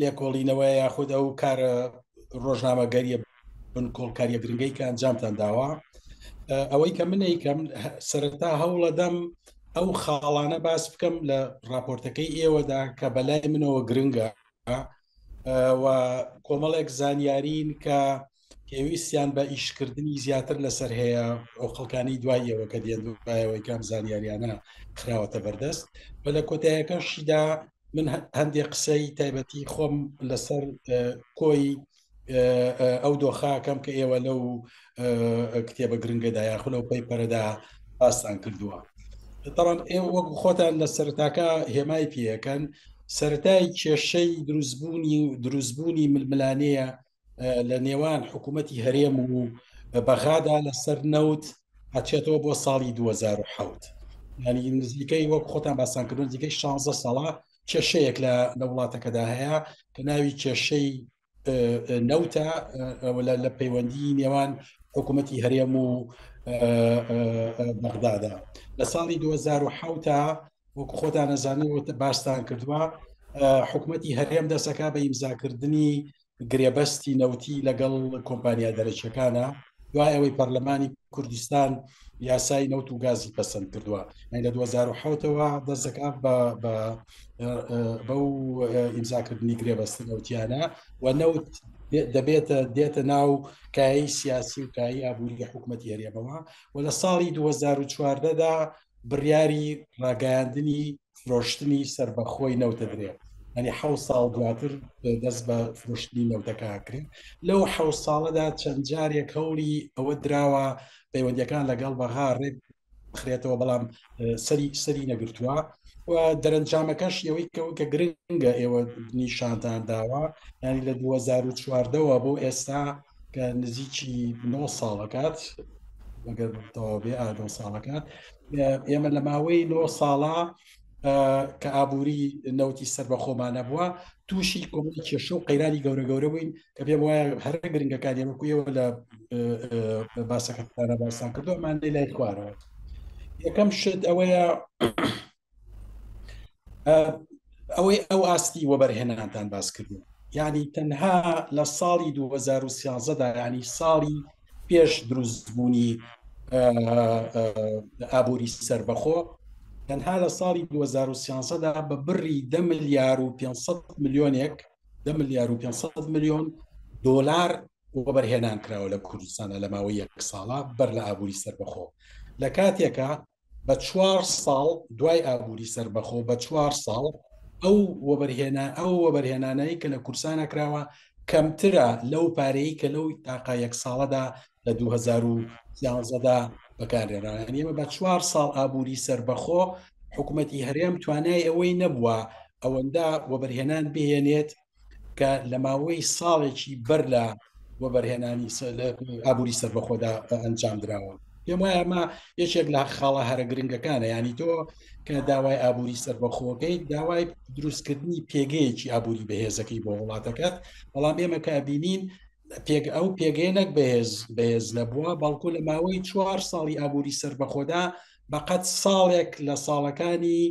لێکۆڵینەوە یاخود ئەو کارە ڕۆژنامەگەریە بنکۆڵکاریە گرنگەی کە ئەنجامتان داوە ئەوەی کە منی کەم سەرتا هەوڵەدەم ئەو خاڵانە باس بکەم لە راپۆرتەکەی ئێوەدا کە بەلای منەوە گرنگە و کۆمەڵێک زانیارین کە پێویستیان بە ئیشکردنی زیاتر لەسەر هەیە ئەو خەڵکانی دوایەوە کە دێن دوایەوەی کام زانیاریانە خراوەتە بەردەست و لە کۆتایەکەشیدا من هەندێک قسەی تایبەتی خۆم لەسەر کۆی ئەو دۆخاکەم کە ئێوە لەو کتێبە گرنگەدا یاخ لەو پەی پەرەدا باستان کردووە تەڕان ئێوە وەک خۆتان لە سەرتاکە هێمای پێەکەن سەتای کێشەی دروستبوونی و دروستبوونی ململانەیە لە نێوان حکوومەتتی هەرێم و بەغادا لەسەر نەوت هەچێتەوە بۆ ساڵی 2010 ینی نزیکەی وەک خۆتان باسانکردن دیکەی 16 ساڵە کێشەیەک لە لە وڵاتەکەدا هەیە کە ناوی کێشەی نەوتە لە پەیوەندی نێوان حکوومەتتی هەرێم و بەغدادا لە ساڵی 2010 وەک خۆتان نەزانەوە باستان کردووە حکوومەتتی هەرێم دەسەکە بە ئیمزاکردنی گرێبەستی نەوتی لەگەڵ کۆمپانیا دەرەکیەکانە دوای ئەوەی پەرلەمانی کوردستان یاسای نەوت و گازی پەسەند کردووە لە 2010ەوە دەستەکە بەو ئیمزاکردنی گرێبەستی نەوتیانە و نەوت دەبێتە دێتە ناو کایی سیاسی و کایی ئابووری حکوومەتی هەرێمەوە و لە ساڵی 2014دا بڕیاری ڕاگەیاندنی فرۆشتنی سربەخۆی نەوتەدرێت ئەنی حە ساڵ دواتر دەست بە فرۆشتنی نەوتەکە کرد لەو حە ساڵەدا چەند جارێک هەوڵی ئەوە دراوە پەیوەندەکان لەگەڵ بەغا ڕێک بخرێتەوە بەڵام سەری سەری نەگرتووە و دەرەنجامەکەش یەوەی کەەوە کە گرنگە ئێوە نیشانتان داوە ینی لە 2014ەوە بۆ ئێستا کە نزیکی نۆ ساڵەکات بەگەر تەواوبێ ئادۆ ساڵەکات ئێمە لە ماوەی نۆ ساڵە کە ئابووری نەوتی سەر بە خۆمانە بووە تووشی کۆمەڵی کێشە و قەیرانی گەورە گەورە بووین کە پێم وایە هەر گرنگەکان یەمەکویەوە لە باسەکەتانە باسان کردو ئەمانەی لای خوارەوە یەکەم شت ئەوەیە ئەوەی ئەو ئاستی وەبەرهێنانتان باس کردو ینی تەنها لە ساڵی 2013دا ینی ساڵی پێش دروستبوونی ئابووری سربەخۆ تەنها لە ساڵی 2013دا بە بڕی دە ملیار و 500 میلیۆنێک دە ملیار و 500 میلیۆن دۆلار وەبەرهێنان کراوە لە کوردستانە لە ماوەی یەک ساڵە بەر لە ئابووری سربەخۆ لە کاتێکە بە چوار ساڵ دوای ئابووری سەربەخۆ بە چوار ساڵ ئەو وەبەرهێنا ئەو وەبەرهێنانەی کە لە کورسانە کراوە کەمترە لەو پارەی کە لەو تاقا یەک ساڵەدا لە 2011دا بەکارێنرا ئەمە بە چوار ساڵ ئابووری سربەخۆ حکوومەتتی هەرێم توانای ئەوەی نەبووە ئەوەندە وەبەرهێنان بهێنێت کە لە ماوەی ساڵێکی بەر لە وەبەرهێنانی ئابووری سەربەخۆدا ئەنجام دراوە پێم وایە ئەمە یەکێک لە خاڵە هەرە گرنگەکانە ینی تۆ کە داوای ئابووری سەربەخۆکەی داوای دروستکردنی پێگەیەکی ئابووری بەهێزەکەی بۆ وڵاتەکەت بەڵام ئێمە کابینین پێگ ئەو پێگەیە نەک بەهێز بەهێز نەبووە بەڵکو لە ماوەی چوار ساڵی ئابووری سەربەخۆدا بەقەت ساڵێک لە ساڵەکانی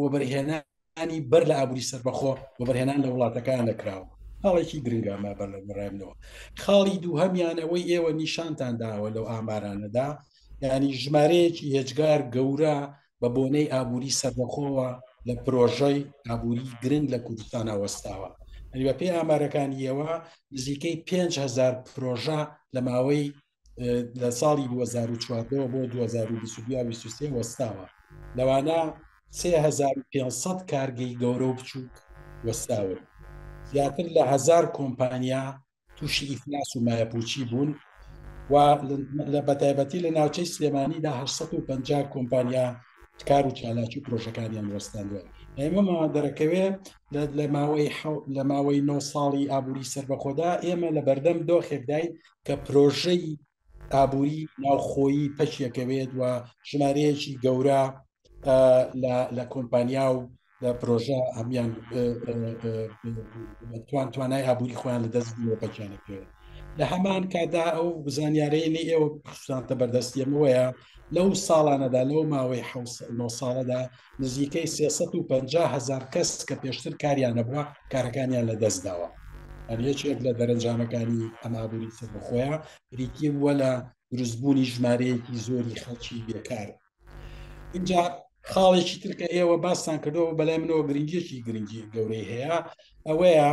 وەبەرهێنا ئەنی بەر لە ئابووری سەربەخۆ وەبەرهێنان لە وڵاتەکان دەکراوە خاڵێکی گرنگامە بەر لە گەڕێمنەوە خاڵی دوو هەمیان ئەوەی ئێوە نیشانتان داوە لەو ئامارانەدا ینی ژمارەیەکی هێجگار گەورە بە بۆنەی ئابووری سەربەخۆوە لە پرۆژەی ئابووری گرنگ لە کوردستان ئەوەستاوە ئەنی بە پێی ئامارەکانیەوە نزیکەی 5هزار پرۆژە لە ماوەی لە ساڵی 2014 بۆ 2023 وەستاوە لەوانە 3500 کارگەی گەورە و بچووک وەستاون زیاتر لە هزار کۆمپانیا تووشی ئیفلاس و مایەپوچی بوون و لە بەتایبەتی لە ناوچەی سلێمانیدا 1950 کۆمپانیا کار و چالاکی پرۆژەکانیان وەستاندوە ئێمەمە دەرەکەوێ لە ماوەی لە ماوەی نۆ ساڵی ئابووری سربەخۆدا ئێمە لە بەردەم دۆخێکداین کە پرۆژەی ئابووری ناوخۆیی پەکیەکەوێت و ژمارەیەکی گەورە لە کۆمپانیا و لە پرۆژە هەمیان توان توانای ئابووری خۆیان لە دەست پەکیانەکەوێت لە هەمان کادا ئەو زانیارەیەنی ئێوە خستانتە بەردەستیەمەوەیە لەو ساڵانەدا لەو ماوەی حوسەر ساڵەدا نزیکەی سێ سەد و پەنجا هەزار کەس کە پێشتر کاریان نەبووە کارەکانیان لەدەست داوە هەر یەکێک لە دەرەنجامەکانی ئەم ئابووری سەربەخۆیە بریتی بووە لە دروستبوونی ژمارەیەکی زۆری خەڵکی بێکار اینجا خاڵێکی ترکە ئێوە باستان کردەوە بەلای منەوە گرنگیەکی گرنگی گەورەی هەیە ئەوەیە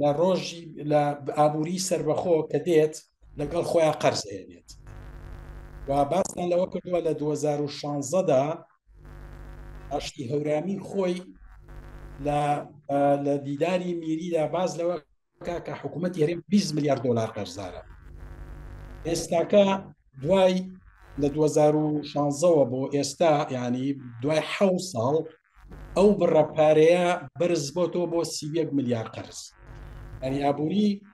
لە ڕۆژی لە ئابووری سربەخۆ کە دێت لەگەڵ خۆیان قەرز ئەێنێت و باستان لەوە کردووە لە 2016دا ئاشتی هەورامی خۆی لە دیداری میریدا باز لەوە کە حکوومەت هەرێم 20 میلیارد دلار قەرزارە ئێستاکە دوای لە 2016ەوە بۆ ئێستا ینی دوای ح ساڵ ئەو بڕە پارەیە بەرز بۆتەوە بۆ سی میلیارد قەرز ئەنی ئابووری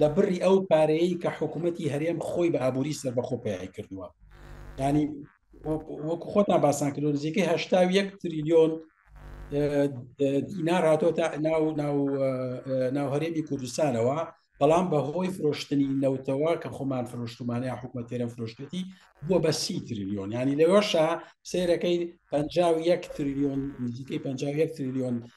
لە بڕی ئەو پارەیەی کە حکوومەتتی هەرێم خۆی بە ئابووری سەربەخۆ پیای کردووە ینی وەکو خۆتان باسان کردو نزیکەی هشتا یەک تریلیۆن دینار هاتۆ تا ناو ناو ناو هەرێمی کوردستانەوە بەڵام بە هۆی فرۆشتنی نەوتەوە کە خۆمان فرۆشتمانە حکوومەت تێرە فرۆشتێتی بووە بە سی تریلیۆن ینی لەوەشە سیرەکەی پ یەک تریلیۆن نزیکەی پ یەک تریلیۆن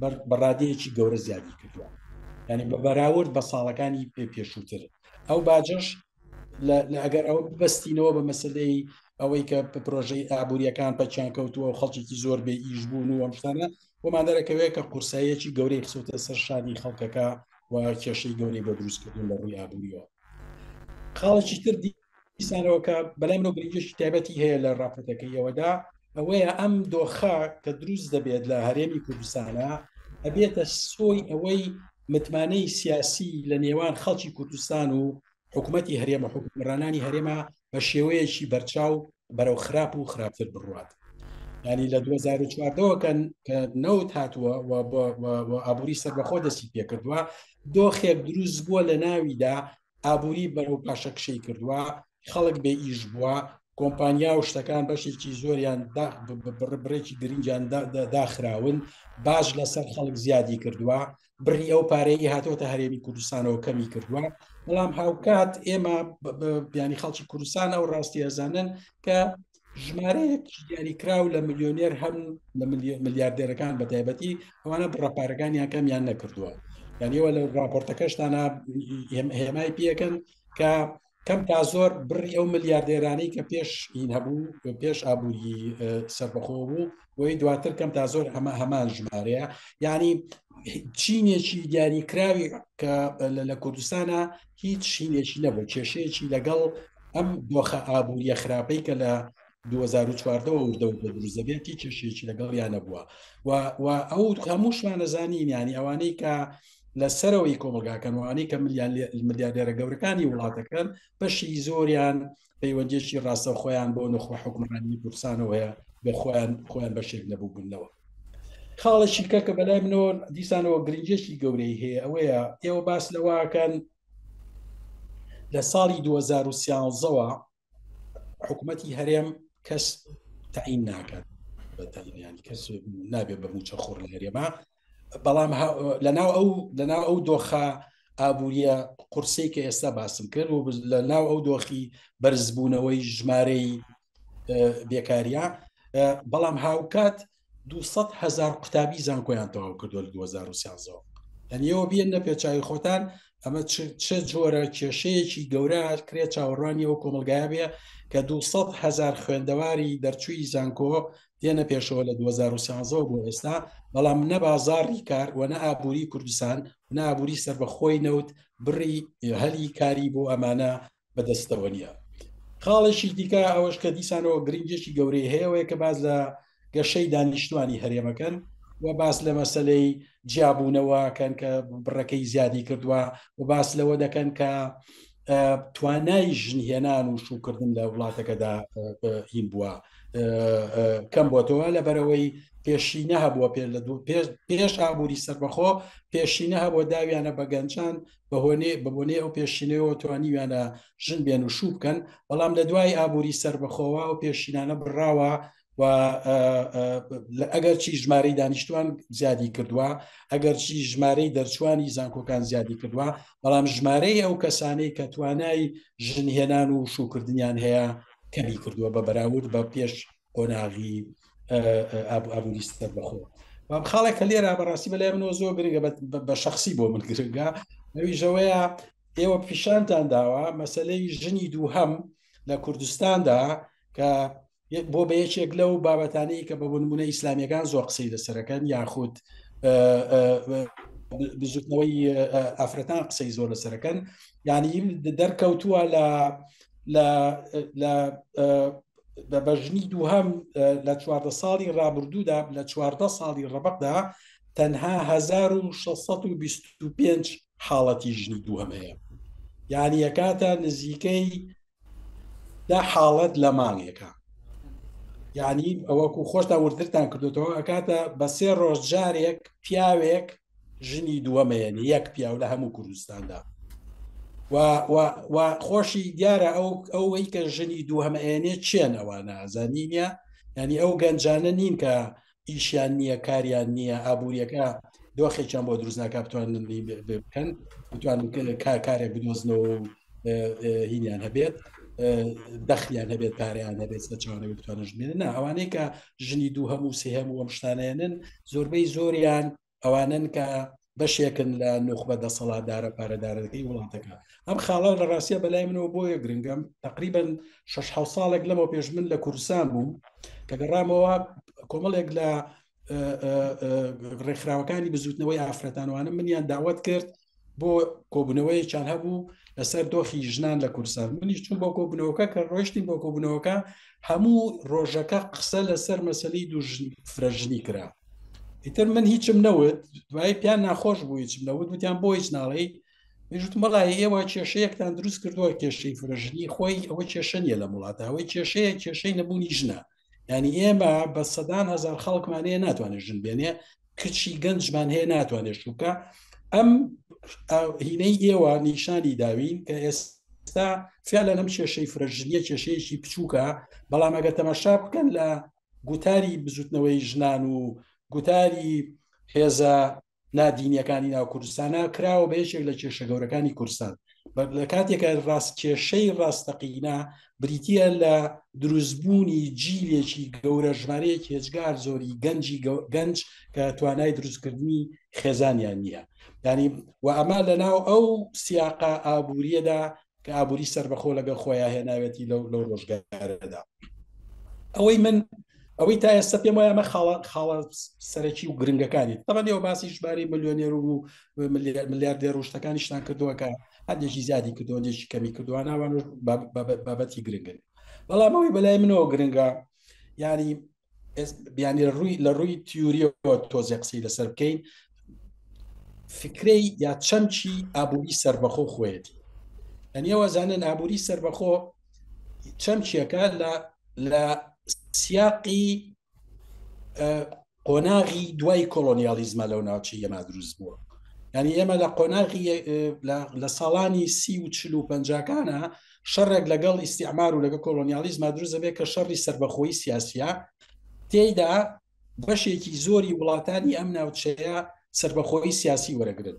بەرق بە ڕادەیەکی گەورە زیادی کردووە ینی بە بەراورد بە ساڵەکانی پێ پێشووتر ئەو باجەش ئەگەر ئەو بەستینەوە بە مەسلەی ئەوەی کە پرۆژەی ئابوووریەکان پەچیان کەوتووە و خەڵکیی زۆر بێ ئیش بوون و ئەمشتانە بۆمان دەرەکەوێت کە قورسایەکی گەورەی خسوتە سەر شادی خەڵکەکە و کێشەی گەورەی بۆ دروستکردن لە ڕووی ئابوووریەوە خاڵکی تر دیسانەوە کە بەلای منەوە گرنگیشی تایبەتی هەیە لە ڕاپەتەکەیەوەدا ئەوەیە ئەم دۆخە کە دروست دەبێت لە هەرێمی کوردستانە ئەبێتە سۆی ئەوەی متمانەی سیاسی لە نێوان خەڵکی کوردستان و حکوومەتتی هەرێمە حکومڕانانی هەرێمە بە شێوەیەکی بەرچاو بەرەو خراپ و خراپتر بڕات ینی لە 2014ەوەکەن نەوت هاتووە ئابووری سەربەخۆ دەستی پێکردووە دۆخێک دروست بووە لە ناویدا ئابووری بەرەو پاشەکشەی کردووە خەڵک بێ ئیش بووە کۆمپانیا و شتەکان بەشێکی زۆریان بڕێکی گرنگیان داخراون باش لەسەر خەڵک زیادی کردووە بڕی ئەو پارەیە هاتۆتە هەرێمی کوردستانەوە کەمی کردووە بەڵام هاوکات ئێمە بیانی خەڵکی کوردستان ئەو ڕاستی ئەزانن کە ژمارەیەک دیاریکراو لە ملیۆنێر هەم لە ملیاردێرەکان بە تایبەتی ئەوانە بڕەپارەکانیان کەمیان نەکردووە یانەوە لە راپۆرتەکەشتانە هێمای پێەکەن کە کەم تا زۆر بڕی ئەو ملیاردێرانەی کە پێش این هەبوو پێش ئابووری سەربەخۆ بوو بۆی دواتر کەم تا زۆر ئەمە هەمان ژمارەیە ینی چینێکی دیاریکراوی کە لە کوردستانە هیچ شینێکی نەبوو کێشەیەکی لەگەڵ ئەم دۆخە ئابووریە خراپەی کە لە 2014ەوە وردەوە بە دروزەبێتی کێشێکی لەگەڵ یانە بووە و ئەو هەموو شوانەزانین ینی ئەوانەی کە لە سەرەوەی کۆمەلگاکەن وانەی کە ملیان ملیادێرە گەورەکانی وڵاتەکەن بەشی زۆریان پەیوەندیەکی ڕاستەوخۆیان بۆ نوخبە حکومڕانی کوردستانەوە هەیە بۆ خۆیان خۆیان بەشێک نەبووبوونەوە خاڵێکی کە کە بەلای منۆر دیسانەوە گرنجێکی گەورەی هەیە ئەوەیە ئێوە باس لەواکەن لە ساڵی 2013ەوە حکوومەتی هەرێم کەس تعین ناکات بەتەنیانی کەس نابێت بە موچە خۆر لە هەرێما بەڵام لەناو ئەو لەناو ئەو دۆخە ئابوووریە قورسەی کە ئێستا باسم کرد و لە ناو ئەو دۆخی بەرزبوونەوەی ژمارەی بێکاریە بەڵام هاوکات 200 هزار قوتابی زانکۆیان تەواو کردو لە 2013 ئەنیەوە بێن نە پێچوی خۆتان ئەمە چ جۆرە کێشەیەکی گەورە کرێت چاوەڕوانی ئەو کۆمەلگای بێ کە 200 هزار خوێندەواری دەرچووی زانکۆ دێنە پێشەوە لە دوو هەزار و سیانزە بۆ ئێستا بەڵام نە بازاڕی کار و نە ئابووری کوردستان و نە ئابووری سربەخۆی نەوت بڕی هەلی کاری بۆ ئەمانە بەدەستەوە نیە خاڵێکی دیکە ئەوەش کە دیسانەوە گرنگێکی گەورەی هەیەوەیە کە باز لە گەشەی دانیشتوانی هەرێمەکەن و باس لە مەسلەی جیابوونەوەکەن کە بڕەکەی زیادی کردووە و باس لەوە دەکەن کە توانای ژنهێنان و شوکردن لە وڵاتەکەدا هین بووە کەم بۆتەوە لە بەرەوەی پێشینە هەبووە پێ لە دوو پێش پێش ئابووری سەربەخۆ پێشینە هەبووە داویانە بە گەنجان بەهۆێ بەبوونێ ئەو پێشینەوە توانیویانە ژن بێن و شوو بکەن بەڵام لە دوای ئابووری سەربەخۆوە و پێشینانە بڕاوە و ئەگەر چی ژمارەی دانیشتوان زیادی کردووە ئەگەر چی ژمارەی دەرچوانی زانکۆکان زیادی کردووە بەڵام ژمارەی ئەو کەسانەی کە توانای ژنهێنان و شوکردنیان هەیە کەمی کردووە بە بەراورد بە پێش قۆناغی ئابووریستە بەخۆ خاڵێک کە لێرا بەڕاستی بەلای منەوە زۆر گرنگە بە شخصی بۆ من گرنگە ئەویژەوەیە ئێوە پیشانتان داوە مەسلەی ژنی دووهەم لە کوردستاندا کە بۆ بە یەکێک لەو بابەتانەی کە بە بنمونە ئیسلامیەکان زۆر قسەی لەسەرەکەن یاخود بزوتنەوەی ئافرەتان قسەی زۆر لەسەرەکەن ینی دەرکەوتووە لە لە بە بەژنی دووهەم لە چواردە ساڵی رابرردوودا لە چواردە ساڵی ڕەبقدا تەنها 1625 حاڵەتی ژنی دووهەم هەیە یانیەکاتە نزیکەی دا حاڵەت لە مانگێکە یعنی ئەوەکو خۆشتا وردتان کردوەوە ئەکاتە بە سێ ڕۆژ جارێک پیاوێک ژنی دووەمەیەن یەک پیاو لە هەموو کوردستاندا خۆشی دیارە ئەو ئەوەی کە ژنی دووهمەێنێ چێن ئەوە نازانینە ینی ئەو گەنجانە نین کە ئیشیان نییە کاریان نییە ئابوووریەکە دۆخێکیان بۆ دروستناکە بتوانن بکەن بتوان کارێک بدۆزنەوە و هینیان هەبێت دەخلیان هەبێت پاریان هەبێت سەرچوانەوە بتوانە ژمێن نا ئەوانەیە کە ژنی دوو هەموو سێ هەموو ئەم شتانێنن زۆربەی زۆریان ئەوانن کە بەشێکن لە نوخبە دەسەڵاتدارە پارەدارەکەی وڵاتەکە ئەم خاڵە لە ڕاستە بەلای منەوە بۆیە گرنگم تقریبن 6 ساڵێک لەمەوە پێش من لە کوردستان بووم کە گەڕامەوە کۆمەڵێک لە ڕێکخراوەکانی بزوتنەوەی ئافرەتانوانە منیان داوت کرد بۆ کۆبنەوەیەکیان هەبوو لەسەر دۆخی ژنان لە کورسان منیش چون بۆ کۆبنەوەکە کە ڕۆشتین بۆ کۆبنەوەکە هەموو ڕۆژەکە قسە لەسەر مەسلی دوو فرەژنی کرا ئیتر من هیچم نەوت دوای پیان ناخۆش بوو هیچم نەوت وتیان بۆ هیچ ناڵی مەڵای ئێوە کێشەیەکتان دروست کردووە کێشەی فرەژنی خۆی ئەوە کێشە نیە لە وڵاتەوەی کێشەیە کێشەی نەبوونی ژنە ینی ئێمە بە سەدان هزار خەڵکمان هەیە ناتوانێت ژن بێنێ کچی گەنجمان هەیە ناتوانێت شوکە ئەم هینەی ئێوە نیشانی داوین کە ئێستا فعلە لەم کێشەی فرەژنیە کێشەیەکی بچووکە بەڵام ئەگەر تەماشا بکەن لە گوتاری بزوتنەوەی ژنان و گوتاری هێزە نا دینیەکانی ناو کوردستانە کراوە بە یەکێک لە کێشە گەورەکانی کوردستان لە کاتێکە ڕاست کێشەی ڕاستەقینا بریتە لە دروستبوونی جیلێکی گەورە ژمارەیەک هێجگار زۆری گەنجی گەنج کە توانای دروستکردنی خێزانیان نییە دانی و ئەمە لە ناو ئەو سیاقا ئابوووریەدا کە ئابوری سەربەخۆ لەگەڵ خۆیان هێناوێتی لەو لەو ڕۆژگارەدا ئەوەی من ئەوەی تا ئێستا پێم وایە مە خاڵە خاڵە سەرەکی و گرنگەکانی تەمان ئێوە باسی ژماری ملیۆنێر و ملیاردێ ڕشتەکانیشتان کردووەکە هەندێکی زیادی کردو هەندێکی کەمی کردووە ناوان بابەتی گرنگن بەڵام ئەوەی بەلای منەوە گرنگە ینی بیانی ڕووی لە ڕووی تیوریەوە تۆزێ قسەی لەسەر بکەین فکرەی یا چەمکی ئابووری سربەخۆ خۆیەتی ئەنیێوەزانن ئابووری سربەخۆ چەمچیەکە لە لە سیاقی قۆناغی دوای کۆلۆنیالیزمە لەو ناوچە ئێمە دروست بووە ینی ئێمە لە قۆناغی لە ساڵانی سی و چل و پنجکانە شەڕێک لەگەڵ ئیسیعمار و لەگە کۆلۆنیالیزما دروست دەبێت کە شەڕی سربەخۆی سیاسە تێیدا بەشێکی زۆری وڵاتانی ئەم ناوچەیە سربەخۆی سیاسی وەرەگرن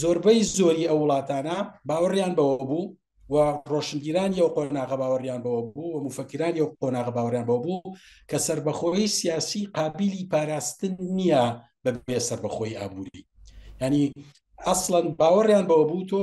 زۆربەی زۆری ئەو وڵاتانە باوەڕیان بەوە بوو و ڕۆشنگیران یو قۆناغە باوەڕیان بەوە بوو و مفەکران یو قۆناغە باوەڕیان بەوە بوو کە سربەخۆی سیاسی قابلی پاراستن نییە بە بێ سربەخۆی ئابووری ینی ئەسڵەن باوەڕیان بەوە بوو تۆ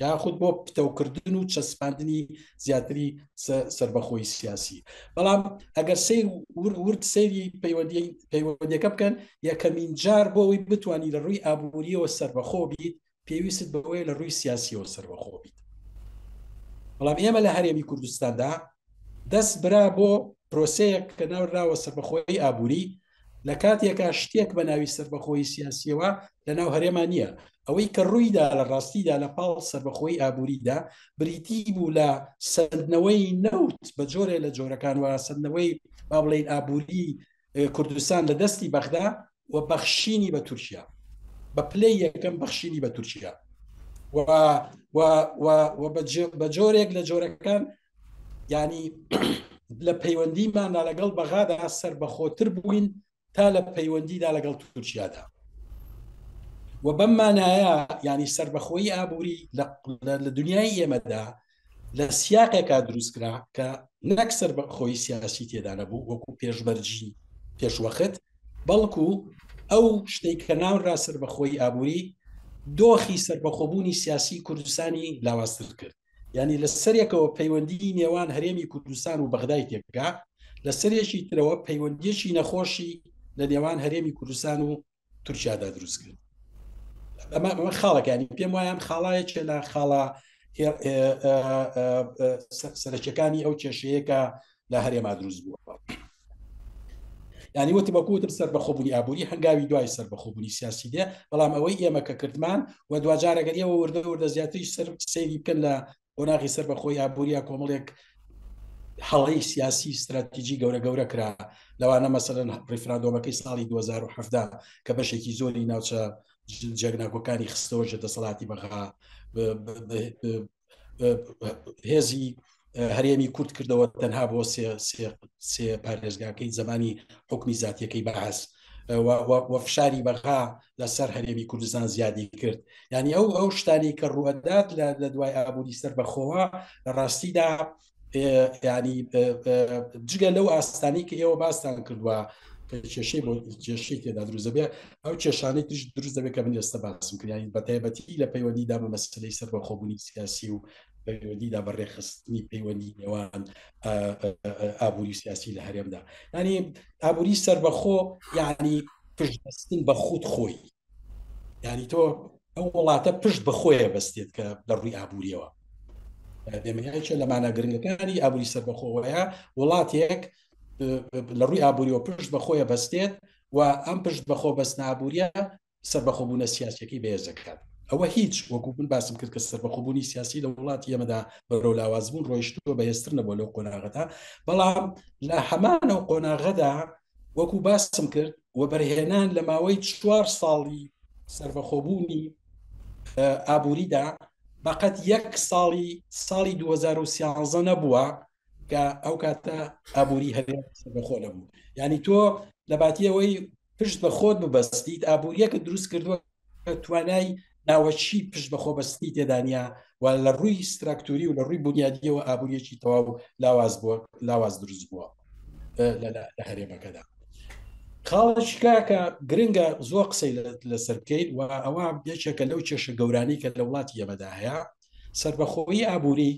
یاخود بۆ پتەوکردن و چەسپاندنی زیاتری سربەخۆی سیاسی بەڵام ئەگەر سیر ورد سەیری پەیوەندەکە بکەن یەکەمین جار بۆ ئەوی بتانی لە ڕووی ئابووریەوە سربەخۆ بیت پێویست بەوەی لە ڕووی سیاسیەوە سربەخۆ بیت بەڵام ئێمە لە هەرێمی کوردستاندا دەست برا بۆ پرۆسەیەک کە ناوراوە سەربەخۆی ئابووری لە کاتێکا شتێک بە ناوی سربەخۆی سیاسیەوە لە ناو هەرێما نییە ئەوەی کە ڕوویدا لە ڕاستیدا لە پاڵ سربەخۆی ئابووریدا بریتی بوو لە سندنەوەی نەوت بە جۆرێ لە جۆرەکان و سندنەوەی با بڵین ئابووری کوردستان لە دەستی بەغدا و بەخشینی بە تورکیا بە پلەی یەکەم بەخشینی بە تورکیا و بە جۆرێک لە جۆرەکان ینی لە پەیوەندیماندا لەگەڵ بەغادا سەر بەخۆتر بووین تا لە پەیوەندیدا لەگەڵ تورکیادا و بەم مانایە ینی سربەخۆی ئابووری لە دنیای ئێمەدا لە سیاقێکا دروستکرا کە نەک سەر بە خۆی سیاسی تێدا نەبوو وەکو پێشمەرجی پێشوەخت بەڵکو ئەو شتێک کە ناوڕا سەر بە خۆی ئابووری دۆخی سربەخۆبوونی سیاسی کوردستانی لاوازتر کرد یعنی لە سەرێکەوە پەیوەندی نێوان هەرێمی کوردستان و بەغدای تێکگا لە سەرێکی ترەوە پەیوەندیەکی نەخۆشی لە نێوان هەرێمی کوردستان و تورکیادا دروست کرد ئەمە ئەمە خاڵەکانی پێم وایان خاڵایە چێ لە خاڵە سەرچەکانی ئەو کێشەیەکە لە هەرێما دروست بووەوە ینی وتم وەکوتم سەر بە خۆبوونی ئابووری هەنگاوی دوای سەر بە خۆبوونی سیاسی دێ بەڵام ئەوەی ئێمە کە کردمان و دواجارەگەریەوە وردە وردە زیاتری سەر سەیری بکەن لە قۆناغی سەر بە خۆی ئابووریە کۆمەڵێک هەڵی سیاسی استراتیجی گەورە گەورە کرا لەوانە مەسەرەن ڕیفرادۆمەکەی ساڵی 2017 کە بەشێکی زۆری ناوچە جەگناکۆکانی خستەوە ژە دەسەڵاتی بەغا هێزی هەرێمی کورد کردەوە تەنها بۆ سێ پارێزگاکەی زمانی حکومی زیاتیەکەی بەعس و فشاری بەغا لەسەر هەرێمی کوردستان زیادی کرد ینی ئەو ئەو شتانی کە ڕوەدات لە دوای ئابووری سەر بەخۆوە لە ڕاستیدا ینی جگە لەو ئاستانی کە ئێوە باستان کردووە کێشەی بۆ کێشەی تێدا دروزەبێ ئەو کێشانەی تریش دروست دەبێت کە من ئێستا باسم کردیانی بەتایبەتی لە پەیوەندیدا بە مەسلەی سەر بە خۆبوونی سیاسی و پەیوەندیدا بە ڕێخستنی پەیوەندی نێوان ئابووری سیاسی لە هەرێمدا ینی ئابووری سەربەخۆ یعنی پشتبستن بە خود خۆی ینی تۆ ئەو وڵاتە پشت بەخۆیە بەستێت کە لە ڕووی ئابووریەوە دەمەیانچە لەمانە گرنگەکانی ئابووری سەربەخۆوەیە وڵاتێک لە ڕووی ئابووریەوە پشت بەخۆیە بەستێت و ئەم پشت بەخۆ بەس نابووریە سەربەخۆبوونە سیاسەکەی بەێزەکان ئەوە هیچ وەکو من باسم کرد کە سەربەخۆبوونی سیاسی لە وڵات ئێمەدا بەرۆ لاوازبوون ڕۆیشتووە بەهێستر نەبوو لەو قۆناغەدا بەڵام لە هەمانەوە قۆناغەدا وەکو باسم کرد وەبەرهێنان لە ماوەی چوار ساڵی سربەخۆبوونی ئابووریدا بەقەت یەک ساڵی ساڵی 2013 نەبووە کە ئەو کاتە ئابووری هەرێم سربەخۆ نەبوو ینی تۆ لەباتیەوەی پشت بە خۆت ببەستیت ئابووریەکە دروست کردووە توانای ناوەچی پشت بە خۆبەستی تێدانیا و لە ڕووی ستراکتوری و لە ڕووی بنیادیەوە ئابووریەکی تەواو لاواز بووە لاواز دروست بووە لە هەرێمەکەدا خاڵشکا کە گرنگە زۆر قسەی لەسەر بکەیت و ئەوە یەکێکە لەو کێشە گەورانی کە لە وڵاتی ئەمەدا هەیە سربەخۆی ئابووری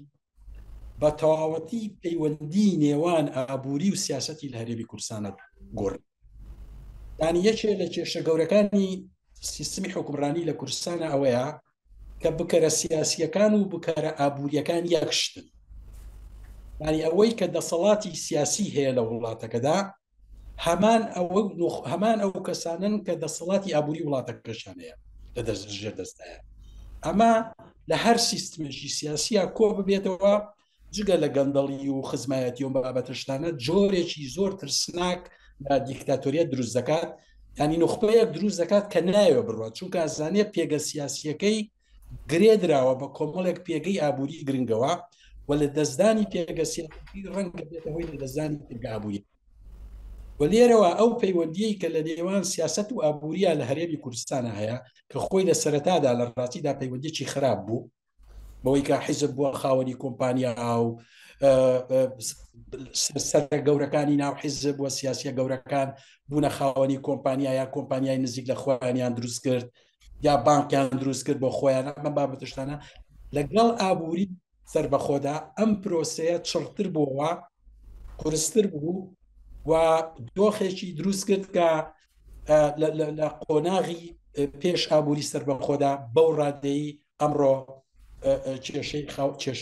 بە تەواوەتی پەیوەندی نێوان ئابووری و سیاستی لە هەرێمی کوردستانە گۆڕ دانی یەکێ لە کێشە گەورەکانی سیستمی حکومڕانی لە کوردستانە ئەوەیە کە بکەرە سیاسیەکان و بکەرە ئابوووریەکان یەکشتن ینی ئەوەی کە دەسەڵاتی سیاسی هەیە لە وڵاتەکەدا هەمان ئەوە هەمان ئەو کەسانن کە دەسەڵاتی ئابووری وڵاتە پێشانەیە لە دەست ژێر دەستایە ئەمە لە هەر سیستمێکی سیاسیە کۆ ببێتەوە جگە لە گەندەڵی و خزمایەتی و بابەتشتانە جۆرێکی زۆر ترسناک لە دیکتاتۆریە دروست دەکات ینی نخبەیە دروست دەکات کە ناوێ بڕات چونکە زانێ پێگە سیاسیەکەی گرێدراوە بە کۆمەڵێک پێگەی ئابووری گرنگەوە و لە دەستدانی پێگەسی ڕەنگە بێتە هۆی لە دەستدانی پێگابووری و لێرەوە ئەو پەیوەندیی کە لە نێوان سیاست و ئابووریە لە هەرێمی کوردستانە هەیە کە خۆی لە سەرەتادا لە ڕاستیدا پەیوەندیی خراپ بوو بەوەی کە حیزب بووە خاوەنی کۆمپانیا و سەر گەورەکانی ناو حیزب و سیاسە گەورەکان بوونە خاوەنی کۆمپانیا یا کۆمپانیای نزیک لە خۆیانیان دروست کرد یا بانکیان دروست کرد بۆ خۆیان ئەمە بابەتشتانە لەگەڵ ئابووری سربەخۆدا ئەم پرۆسەیە چڕتر بووەوە قرستر بوو و دۆخێکی دروست کرد کە لە قۆناغی پێش ئابووری سربەخۆدا بەو ڕادەی ئەمڕۆ کێشەی خاو کێش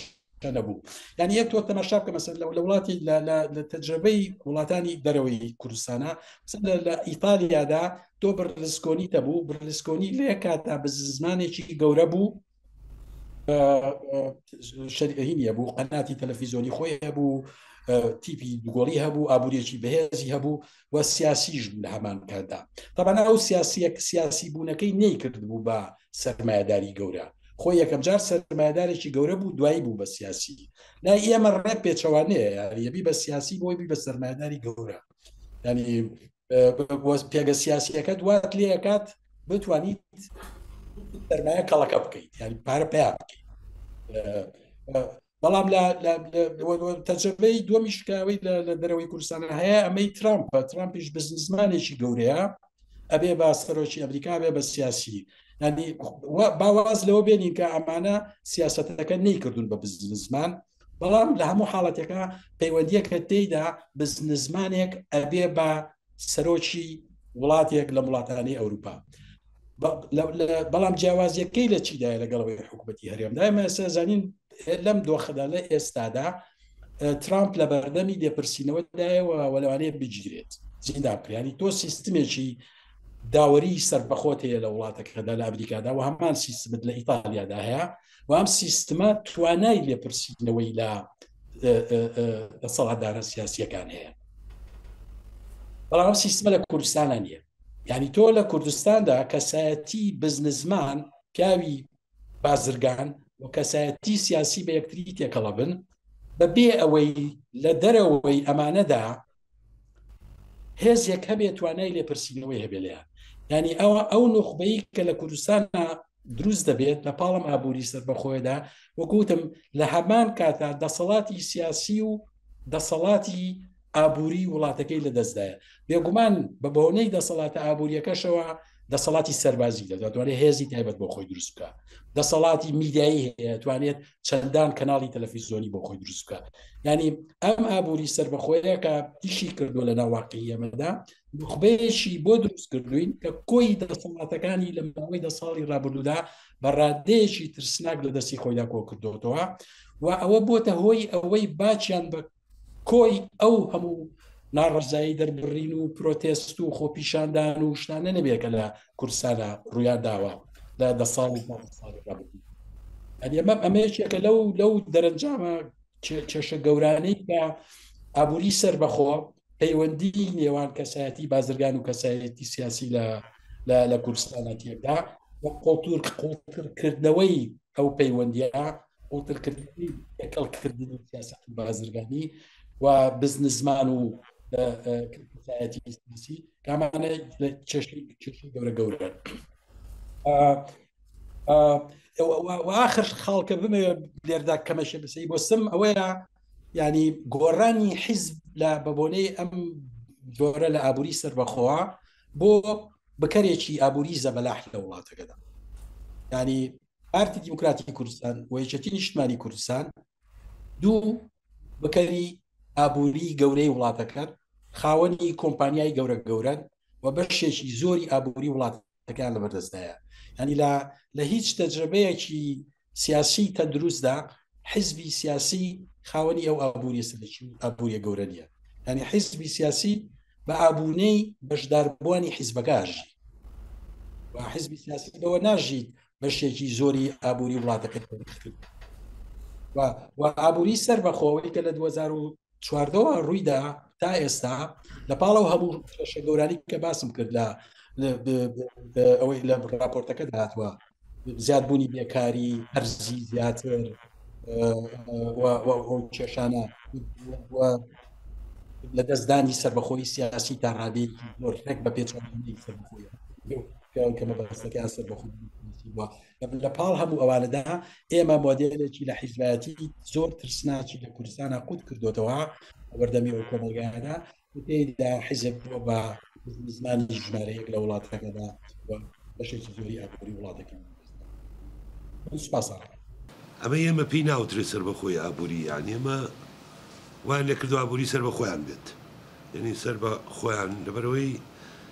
نەبوو یعنی یە تۆ تەماشا بکە مەسەر لە وڵاتی لە تەجربەی وڵاتانی دەرەوەی کوردستانە لە ئیتالیادا تۆ برلسکۆنی تەبوو برلسکۆنی لێ کاتا بە زمانێکی گەورە بوو شەرهین یە بوو قەناتی تەلەفیزۆنی خۆی هەبوو تیپی دوگۆڵی هەبوو ئابووریەکی بەهێزی هەبوو و سیاسیش بوو لە هەمان کاتدا تەبانا ئەو سیاسیە سیاسی بوونەکەی نەیکرد بوو بە سەرمایهداری گەورە خۆ یەکەم جار سەرمایدارێکی گەورە بوو دوایی بوو بە سیاسی لای ئێمە ڕێ پێچەوانەیە یاریەبی بە سیاسی بۆی بی بە سەرمایداری گەورە ینی پێگە سیاسیەکە دوات لێکات بتوانیت سەرمایە کەڵەکە بکەیت یان پارە پیا بکەیت بەڵام تەجەبەی دومی شکاوی لە دەرەوەی کوردستان هەیە ئەمەی ترامپ ترامپیش بزنسمانێکی گەورەیە ئەبێ با سەرۆکی ئەمریکا بێ بە سیاسی ینی باواز لەوە بێنین کە ئەمانە سیاستەکە نەیکردون بە بزنسمان بەڵام لە هەموو حاڵەتەکە پەیوەندیەکە تێیدا بزنسمانێک ئەبێ بە سەرۆکی وڵاتێک لە وڵاتانی ئەوروپا بەڵام جیاوازیەکەی لە چیدای لەگەڵەوەی حکوومەتتی هەرێمدا مەسە زانین لەم دۆخدا لە ئێستادا ترامپ لە بەردەمی لێپرسینەوەدایەوە وەلوانەیە بگیرێت زیندا پریانی تۆ سیستمێکی داوەری سربەخۆت هەیە لە وڵاتەکەدا لە ئەمریکادا و هەمان سیستمت لە ئیتالیادا هەیە و ئەم سیستمە توانای لێپرسینەوەی لە سەڵاتدارە سیاسیەکان هەیە بەڵام سیستمە لە کوردستانە نییە یعنی تۆ لە کوردستاندا کەسایەتی بزنزمان پیاوی بازرگان و کەسایەتی سیاسی بە یەکتری تێکەڵە بن بەبێ ئەوەی لە دەرەوەی ئەمانەدا هێزێک هەبێت توانای لێپرسینەوەی هەبێ لێیان ینی ئەوە ئەو نوخبەی کە لە کوردستان دروست دەبێت لە پاڵم ئابووری سەر بەخۆیدا وەکوتم لە هەمان کاتا دەسەڵاتی سیاسی و دەسەڵاتی ئابووری وڵاتەکەی لە دەستدایە بێگومان بە بۆنەی دەسەڵاتە ئابوووریەکەشەوە دەسەڵاتی سەربازی دەداتوانێت هێزی تایبەت بۆ خۆی دروست بکە دەسەڵاتی میدایی هەیەتوانێت چەندان کەناڵی تەلەفیزۆنی بۆ خۆی دروست بکە ینی ئەم ئابووری سربەخۆیەکە تیشی کردو لە ناواقعی ئەمەدا بخبێشی بۆ دروست کردوین کە کۆی دەسەڵاتەکانی لە ماوەی دە ساڵی ڕابردوودا بە ڕادێکی ترسناک لە دەستی خۆیدا کۆ کردوەوە و ئەوە بۆتە هۆی ئەوەی باچیان بە کۆی ئەو هەموو ناڕەزایی دەربڕین و پرۆتێست و خۆپیشاندان و شتانە نەبێت کە لە کورسانە ڕویان داوە لە دە ساڵ ئەمە ئەمەیەکێکە لەو لەو دەرەنجامە کێشە گەورانەی کە ئابووری سربەخۆ پەیوەندی نێوان کەسایەتی بازرگان و کەسایەتی سیاسی لە لە کوردستانەتیەکدا قوڵتور قوڵترکردنەوەی ئەو پەیوەندیە قوترکردنی سیاست بازرگانی و بزنزمان و کەسایەتی کامانە چێشی گەورە گەورە آخر خاڵکە بمێ لێردا کەمەشە بسی بۆ سم ئەوەیە ینی گۆڕانی حیزب لە بەبۆنەی ئەم جۆرە لە ئابووری سربەخۆوە بۆ بکەرێکی ئابووری زەبەلاح لە وڵاتەکەدا ینی پارتی دیموکراتی کوردستان و یەکێتی نیشتمانی کوردستان دوو بکەری ئابووری گەورەی وڵاتەکان خاوەنی کۆمپانیای گەورە گەورەن و بەشێکی زۆری ئابووری وڵاتەکان لەبەردەستدایە ینی لە لە هیچ تەجربەیەکی سیاسی تەندروستدا حزبی سیاسی خاوەنی ئەو ئابووری سەرکی و ئابووریە گەورە نیە ینی حزبی سیاسی بە ئابوونەی بەشداربووانی حیزبەکەژی حزبی سیاسی بەوە ناژیت بەشێکی زۆری ئابووری وڵاتەکە و ئابووری سەر بەخۆەوەی کە لە 2000 چواردەوە ڕوویدا تا ئێستا لە پاڵەوە هەموو شە گەورانی کە باسم کرد لە ئەوەی لە راپۆرتەکە داهاتوە زیادبوونی بێکاری هەرزی زیاتر کێشانە لە دەستدانی سربەخۆی سیاسی تا ڕادێک بە پێچ کەمە بەستەکە سەر بەخۆ لە پاڵ هەموو ئەوانەدا ئێمە مۆدێلێکی لە حیزبایەتی زۆر ترسناچی لە کوردستانە قوت کردوتەوە بەردەمی ئەو کۆمەلگایدا دا حیزب بۆ بە زمانی ژمارەیەک لە وڵاتەکەدا بەشێکی زۆری ئابووری وڵاتەکە سپاسڕ ئەمە ئێمە پێی ناوترێت سەر بەخۆی ئابووری یان ئێمە وان لە کردو ئابووری سەر بە خۆیان بێت یعنی سەر بە خۆیان لەبەرەوەی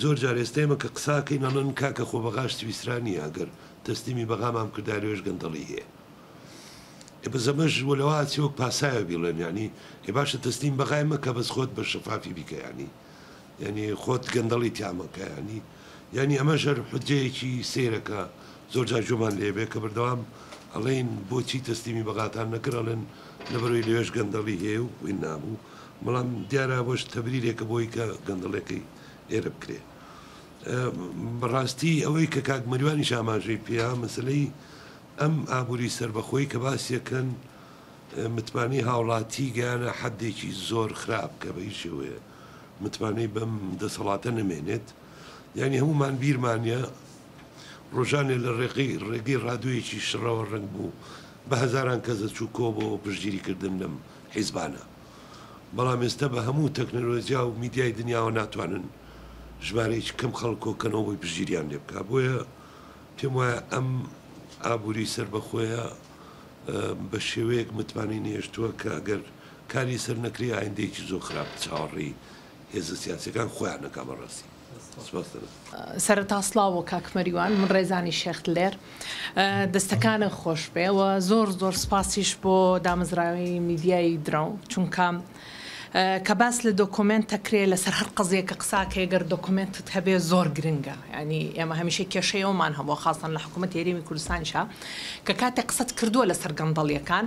زۆر جار ئێستێمە کە قساکەین ئەڵێن کاکە خۆ بەغاش سویسرا نیە ئەگەر تەسلیمی بەغامان بکردایە لەوێش گەندەڵی هەیە ئێ بەس ئەمەش وە لەوە ئاچێ وەک پاسایە بیڵێن یانی ئێ باشە تەسلیم بەغای مەکە بەس خۆت بە شەفافی بیکە یانی یانی خۆت گەندەڵی تیا مەکە یانی یانی ئەمەش هەر حوجەیەکی سەیرە کە زۆر جار گوێمان لێ بێ کە بەردەوام ئەڵێن بۆچی تەسلیمی بەغاتان نەکرد ئەڵێن لەبەرەوەی لەوێش گەندەڵی هەیە و ویننابوو بەڵام دیارە ئەوەش تەبریرێکە بۆی کە گەندەڵێکەی ئێرە بکرێ. بەڕاستی ئەوەی کە کاک مەریوانیش ئاماژەی پێیە مەسەلەی ئەم ئابووری سەربەخۆی کە باسی ئەکەن متمانەی هاوڵاتی گەیانە حەدێکی زۆر خراپ کە بە هیچ شێوەیە متمانەی بەم دەسەڵاتە نەمێنێت. یانی هەموومان بیرمانە ڕۆژانێ لە ڕێگەی ڕێگەی ڕادیۆیەکی شڕەوە ڕەنگ بوو بە هەزاران کەس ئەچوو کۆبۆوە پشتگیری کردن لەم حیزبانە، بەڵام ئێستا بە هەموو تەکنەلۆجیا و میدیای دنیاوە ناتوانن ژمارەیەکی کەم خەڵک کۆکەنەوە بۆی پشتگیریان لێ بکا، بۆیە پێم وایە ئەم ئابووری سەربەخۆیە بە شێوەیەک متمانەی نەهێشتووە کە ئەگەر کاری سەر نەکری ئایندەیەکی زۆر خراپ چاوەڕێی هێزە سیاسیەکان خۆیان ئەکا بەڕاستی. سپاس دەکەم. سەرەتا سڵاو کاک مەریوان من ڕێزانی شێخ دلێر دەستەکانت خۆش بێ وە زۆر زۆر سپاسیش بۆ دامەزراوەی میدیای درەو چونکە کە باس لە دۆکۆمێنت ئەکرێ لەسەر هەر قەزیەکە قساکەی گەر دۆکۆمێنتت هەبێ زۆر گرنگە یانی ئێمە هەمیشە کێشەی ئەومان هەبووە خاستەن لە حکوومەت هێرێمی کوردستانیشا کە کاتێ قسەت کردووە لەسەر گەندەڵیەکان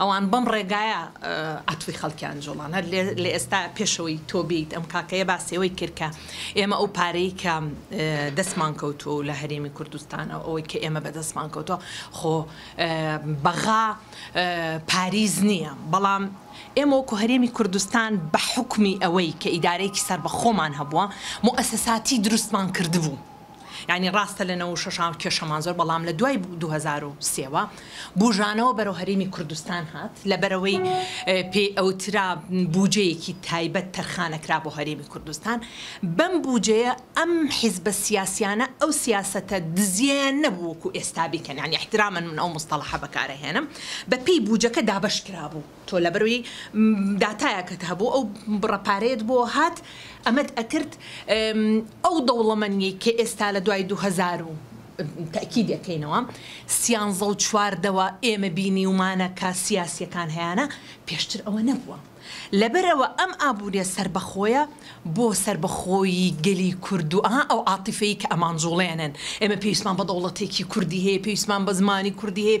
ئەوان بەم ڕێگایە عەتفی خەڵکیان جوڵاند، هەر لە ئێستا پێش ئەوەی تۆ بێیت ئەم کاکەیە باسی ئەوەی کرد کە ئێمە ئەو پارەی کە دەستمان کەوتووە و لە هەرێمی کوردستانە ئەوەی کە ئێمە بە دەستمان کەوتووە خۆ بەغا پاریس نییە بەڵام ئێمە وەکو هەرێمی کوردستان بە حوکمی ئەوەی کە ئیدارەیەکی سەربەخۆمان هەبووە موئەسەساتی دروستمان کردبوو. یانی ڕاستە لە نەوەو شەشا کێشەمان زۆر بەڵام لە دوای دوو هەزار و سێ وە بوژانەوە بەرەو هەرێمی کوردستان هات لە بەرەوەی پێی ئەوترا بوجەیەکی تایبەت تەرخانەکرا بۆ هەرێمی کوردستان بەم بوجەیە ئەم حیزبە سیاسیانە ئەو سیاسەتە دزیەیان نەبوو وەکو ئێستا بیکەن یانی احترامەن من ئەو مستەڵەحە بەکارەهێنم بە پێی بوجەکە دابەش کرابوو. تۆ لەبەروی داتایەکت هەبوو ئەو بڕە پارەیەت بۆ هات ئەمەت ئەکرد ئەو دەوڵەمەنیەی کە ئێستا لە دوای دوو هەزار و تەئکید ئەکەینەوە سیانزە و چواردەوە ئێمە بینیومانە کە سیاسیەکان هەیانە پێشتر ئەوە نەبووە لەبەرئەوە ئەم ئابوریە سەربەخۆیە بۆ سەربەخۆیی گەلی کورد و ئەها ئەو عاتیفەی کە ئەمانجوڵێنن ئێمە پێویستمان بە دەوڵەتێکی کوردی هەیە پێویستمان بە زمانی کوردی هەیە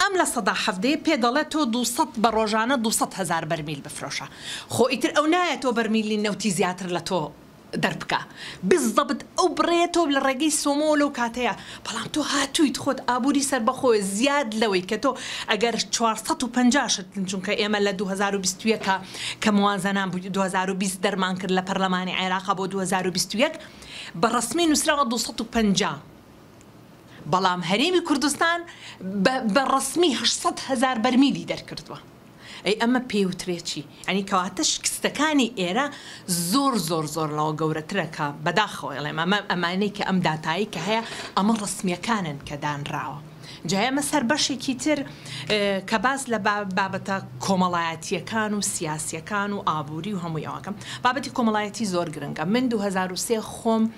ئەم لە سەدا حەڤدەیە پێ دەڵێ تۆ دوو سەد بە ڕۆژانە دوو سەد هەزار بەرمیل بفرۆشە خۆ ئیتر ئەو نایەتۆ بەرمیلی نەوتی زیاتر لە تۆ دەربکا بزەبت ئەو بڕەیە تۆ لە ڕێگەی سۆمۆوە لەو کاتەیا بەڵام تۆ هاتوویت خۆت ئابووری سەربەخۆیە زیاد لەوەی کە تۆ ئەگەر چوار سەد و پەنجا شت چونکە ئێمە لە دوو هەزار و بیست و یەک کە موازەنە دوو هەزار و بیست دەرمان کرد لە پەرلەمانی عێراق بۆ دوو هەزار و بیست و یەک بە ڕەسمی نووسراوە دوو سەد و پەنجا بەڵام هەرێمی کوردستان بە ڕەسمی هەشت سەد هەزار بەرمیلی دەرکردووە ئەی ئەمە پێوترێ چی یانی کەواتە شکستەکانی ئێرە زۆر زۆر زۆر لەوە گەورەترە کە بەداخەوە ئەڵێم ئەمە ئەمانەی کە ئەم داتایی کە هەیە ئەمە ڕسمیەکانن کە دانراوە جا ئێمە سەر بەشێکی تر کە باس لە بابەتە کۆمەڵایەتیەکان و سیاسیەکان و ئابووری و هەمووی ئەوەکەم بابەتی کۆمەڵایەتی زۆر گرنگە من 2023 خۆم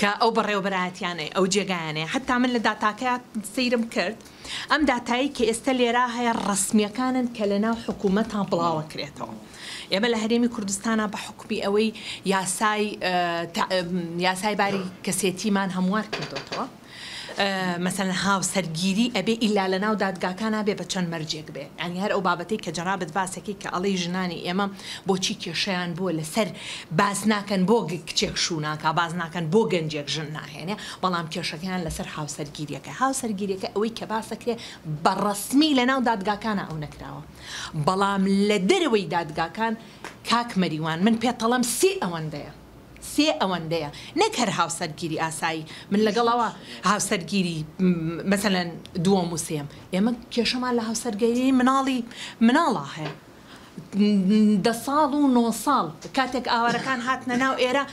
کە ئەو بەڕێوەبەرایەتیانەی ئەو جێگایانەی حەتا من لە داتاکەیا سەیرم کرد ئەم داتایی کە ئێستا لێرا هەیە ڕەسمیەکانن کە لەناو حکومەتا بڵاوەکرێتەوە ئێمە لە هەرێمی کوردستانا بە حوکمی ئەوەی یاسای یاسای باری کەسێتیمان هەموار کردۆتەوە مەسەلەن هاوسەرگیری ئەبێ ئیلا لەناو دادگاکان نابێ بە چەند مەرجێک بێ یانی هەر ئەو بابەتەی کە جەنابت باسەکەی کە ئەڵێی ژنانی ئێمە بۆچی کێشەیان بووە لەسەر باس ناکەن بۆ کچێک شوو ناکا باس ناکەن بۆ گەنجێک ژن ناهێنێ بەڵام کێشەکەیان لەسەر هاوسەرگیریەکە هاوسەرگیریەکە ئەوەی کە باسەکرێ بە ڕەسمی لەناو دادگاکانە ئەو نەکراوە بەڵام لە دەرەوەی دادگاکان کاک مەریوان من پێتەڵەم سێ ئەوەندەیە سێ ئەوەندەیە نەک هەر هاوسەرگیری ئاسایی من لەگەڵ ئەوە هاوسەرگیری مەسەلەن دووەم و سێم ئێمە کێشەمان لە هاوسەرگەیری مناڵی مناڵا هەیە دە ساڵ و نۆ ساڵ کاتێک ئاوارەکان هاتنە ناو ئێرە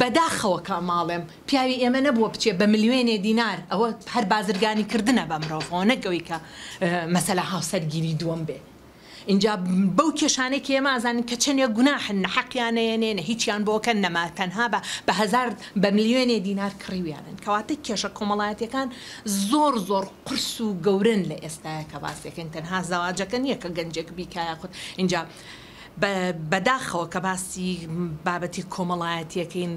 بەداخەوە کە ماڵێم پیاوی ئێمە نەبووە بچێ بە ملیێنێ دینار ئەوە هەر بازرگانی کردنە بە مرۆڤەوە نەگەوەی کە مەسەلا هاوسەرگیری دووەم بێ ئینجا بەو کێشانەی کە ئێمە ئازانین کە چەنێ گوناحن نە حەقیان نەیەنێ نە هیچیان بۆ کەن نەما تەنها بە بە هەزار بە ملیۆنێ دینار کڕیویانن کەواتە کێشە کۆمەڵایەتیەکان زۆر زۆر قورس و گەورەن لە ئێستایە کە باس دەکەین تەنها زەواجەکە نیە کە گەنجێک بیکایە خود ئینجا بە بەداخەوە کە باسی بابەتی کۆمەڵایەتیەکەین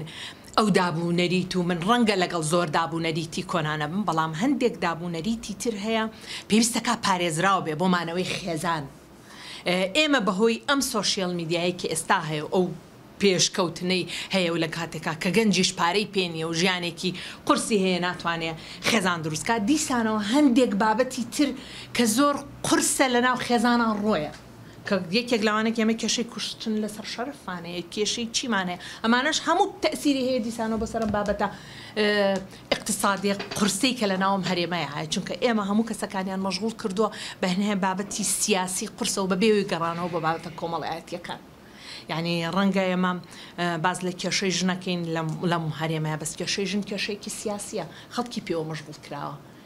ئەو داب و نەریت و من ڕەنگە لەگەڵ زۆر داب و نەریتی کۆنا نەبم، بەڵام هەندێک داب و نەریتی تر هەیە پێویستەکا پارێزراو بێ بۆ مانەوەی خێزان. ئێمە بە هۆی ئەم سۆشیال میدیایەی کە ئێستا هەیە و ئەو پێشکەوتنەی هەیە و لە کاتێکا کە گەنجیش پارەی پێ نییە و ژیانێکی قورسی هەیە ناتوانێ خێزان دروست کا، دیسانەوە هەندێک بابەتی تر کە زۆر قورسە لە ناو خێزانا ڕۆیە. کە یەکێک لەوانەی کە ئێمە کێشەی کوشتن لەسەر شەرەفمان هەیە، کێشەی چیمان هەیە، ئەمانەش هەموو تەئسیری هەیە دیسانەوە بەسەر ئەم بابەتە ئیقتیسادیە قورسەی کە لەناو ئەم هەرێمەیا هەیە، چونکە ئێمە هەموو کەسەکانیان مەشغوڵ کردووە بە هەنێ بابەتی سیاسی قورسەوە بە بێ گەڕانەوە بۆ بابەتە کۆمەڵایەتیەکان، یانی ڕەنگە ئێمە باس لە کێشەی ژن نەکەین لەم هەرێمەیا، بەس کێشەی ژن کێشەیەکی سیاسیە خەڵکی پێوە مەشغوڵ کراوە،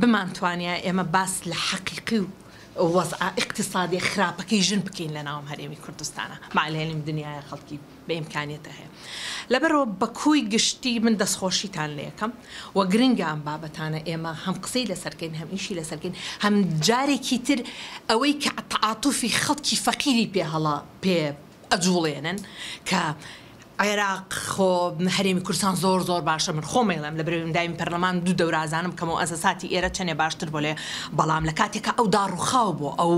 بمانتوانیا ئێمە باس لە حەقیقی و وەزعە ئیقتیسادیە خراپەکەی ژن بکەین لە ناوم هەرێمی کوردستانا مەعلێلیم دنیایە خەڵکی بێ ئیمکانیەتە هەیە لەبەرئەوە بە کۆی گشتی من دەستخۆشیتان لێ ئەکەم و گرنگە ئەم بابەتانە ئێمە هەم قسەی لەسەر کەین هەم ئیشی لەسەر کەین هەم جارێکی تر ئەوەی کە تەعاتوفی خەڵکی فەقیری پێ هەڵا پێ ئەجوڵێنن کە عێراق خۆ هەرێمی کوردستان زۆر زۆر باشە من خۆم ئەیڵێم لە برێ ئەندامی پەرلەمان دوو دەورە ئازانم بکەم و ئەسەساتی ئێرە چەنێ باشتر بۆ لێ بەڵام لە کاتێکا ئەو داڕوخاو بۆ ئەو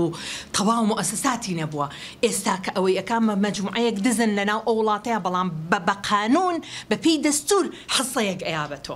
تەواو موئەسەساتی نەبووە ئێستا کە ئەوەی ئەکا مە مەجموعەیەک دزن لە ناو ئەو وڵاتەیا بەڵام بە بە قانوون بە پێی دەستوور حصەیەک ئەیا بە تۆ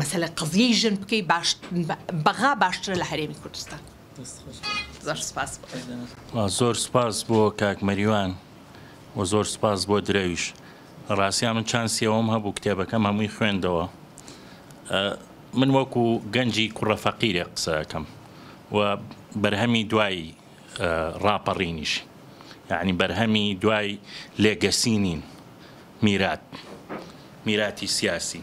مەسەلە قەزیەی ژن بکەی باش بەغا باشترە لە هەرێمی کوردستان زۆر سپاس زۆر سپاس بۆ کاک مەریوان و زۆر سپاس بۆ درەویش ڕاستیا من چانسیەوەم هەبوو کتێبەکەم هەمووی خوێندەوە من وەکو گەنجی کوڕە فەقیرێ قسەکەم و بەرهەمی دوای ڕاپەڕینیش یعنی بەرهەمی دوای لێگەسینین میرات میراتی سیاسی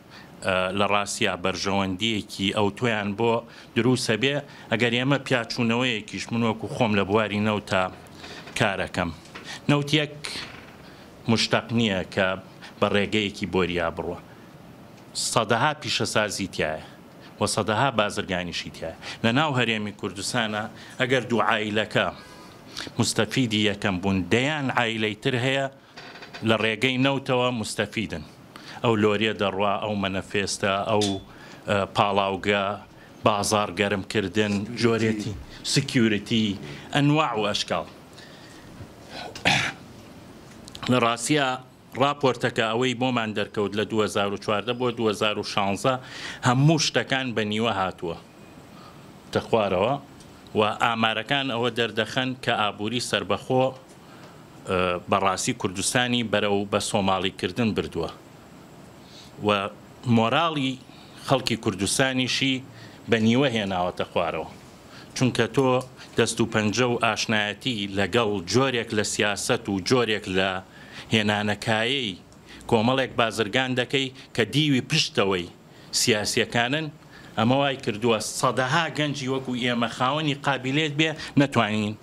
لەڕاستیا بەرژەوەندییەکی ئەوتۆیان بۆ دروستە بێ ئەگەر ئێمە پیاچوونەوەیەکیش من وەکو خۆم لە بواری نەوتا کارەکەم نەوت یەک مشتەق نییە کە بە ڕێگەیەکی بۆریا بڕوا سەدەها پیشەسازی تیایە و سەدەها بازرگانیشی تیایە لە ناو هەرێمی کوردستانا ئەگەر دوو عایلەکە مستەفیدی یەکەم بوون دەیان عایلەی تر هەیە لە ڕێگەی نەوتەوە موستەفیدن. ئەو لۆریە دەڕوا، ئەو مەنەفێستە، ئەو پاڵاوگە، بازاڕ گەرم کردن، جۆرێتی سکیوریتی ئەنواع و ئەشکاڵ. لە ڕاستیا ڕاپۆرتەکە ئەوەی بۆمان دەرکەوت لە دوو هەزار و چواردە بۆ دوو هەزار و شانزە هەموو شتەکان بە نیوە هاتووە تە خوارەوە و ئامارەکان ئەوە دەردەخەن کە ئابووری سەربەخۆ بەڕاستی کوردستانی بەرەو بە سۆماڵی کردن بردووە و مۆراڵی خەڵکی کوردستانیشی بە نیوە هێناوەتە خوارەوە چونکە تۆ دەست و پەنجە و ئاشنایەتی لەگەڵ جۆرێک لە سیاسەت و جۆرێک لە هێنانەکایەی کۆمەڵێک بازرگان دەکەی کە دیوی پشتەوەی سیاسیەکانن ئەمە وای کردووە سەدەها گەنجی وەکو ئێمە خاوەنی قابیلیەت بێ نەتوانین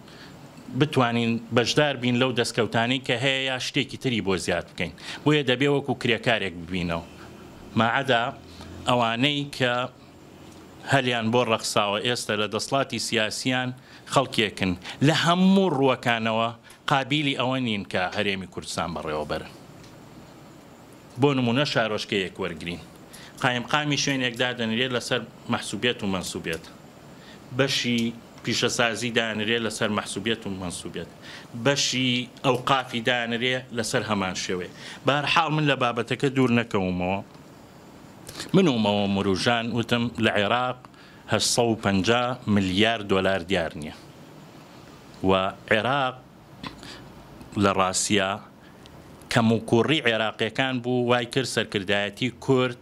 بتوانین بەشدار بین لەو دەستکەوتانەی کە هەیە یا شتێکی تری بۆ زیاد بکەین بۆیە دەبێ وەکو کرێکارێک ببینەوە ماعەدا ئەوانەی کە هەلیان بۆ ڕەخساوە ئێستە لە دەسڵاتی سیاسیان خەڵکێکن لە هەموو ڕووەکانەوە قابیلی ئەوە نین کە هەرێمی کوردستان بەڕێوەبەرن. بۆ نموونە شارۆچکەیەک وەرگرین، قایمقامی شوێنێک دادەنرێت لەسەر مەحسوبیەت و مەنسوبیەت، بەشی پیشەسازی دانرێت لەسەر مەحسوبیەت و مەنسوبیەت، بەشی ئەوقافی دانرێ لەسەر هەمان شێوەیە. بەهەرحاڵ من لە بابەتەکە دوور نەکەومەوە، من و مەوە مرووژان وتم لە عێراق هەشت سەد و پەنجا ملیار دۆلار دیار نییە و عێراق لە ڕاستیا، کەموکوڕی عێراقیەکان بوو وای کرد سەرکردایەتی کورد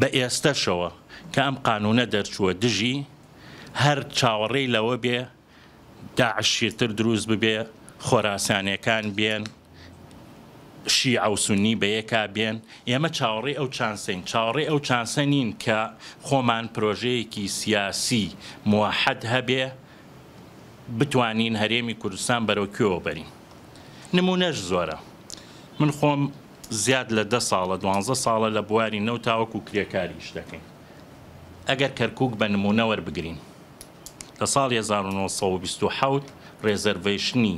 بە ئێستەشەوە کە ئەم قانوونە دەرچووە دژی هەر چاوەڕێی لەوە بێ داعشی تر دروست ببێ خۆراسانێکان بێن شیعە و سونی بەیەکا بێن ئێمە چاوەڕێی ئەو چانسەین چاوەڕێی ئەو چانسە نین کە خۆمان پرۆژەیەکی سیاسی موحەد هەبێ بتوانین هەرێمی کوردستان بەرەو کوێوە بەرین نمونەش زۆرە من خۆم زیاد لە دە ساڵە دوانزە ساڵە لە بواری نەوت تاوەکو کرێکاری ئیش دەکەین ئەگەر کەرکوک بە نمونە وەربگرین لە ساڵی هەزار و نۆ سەد و بیست و حەوت ڕێزەرڤەیشنی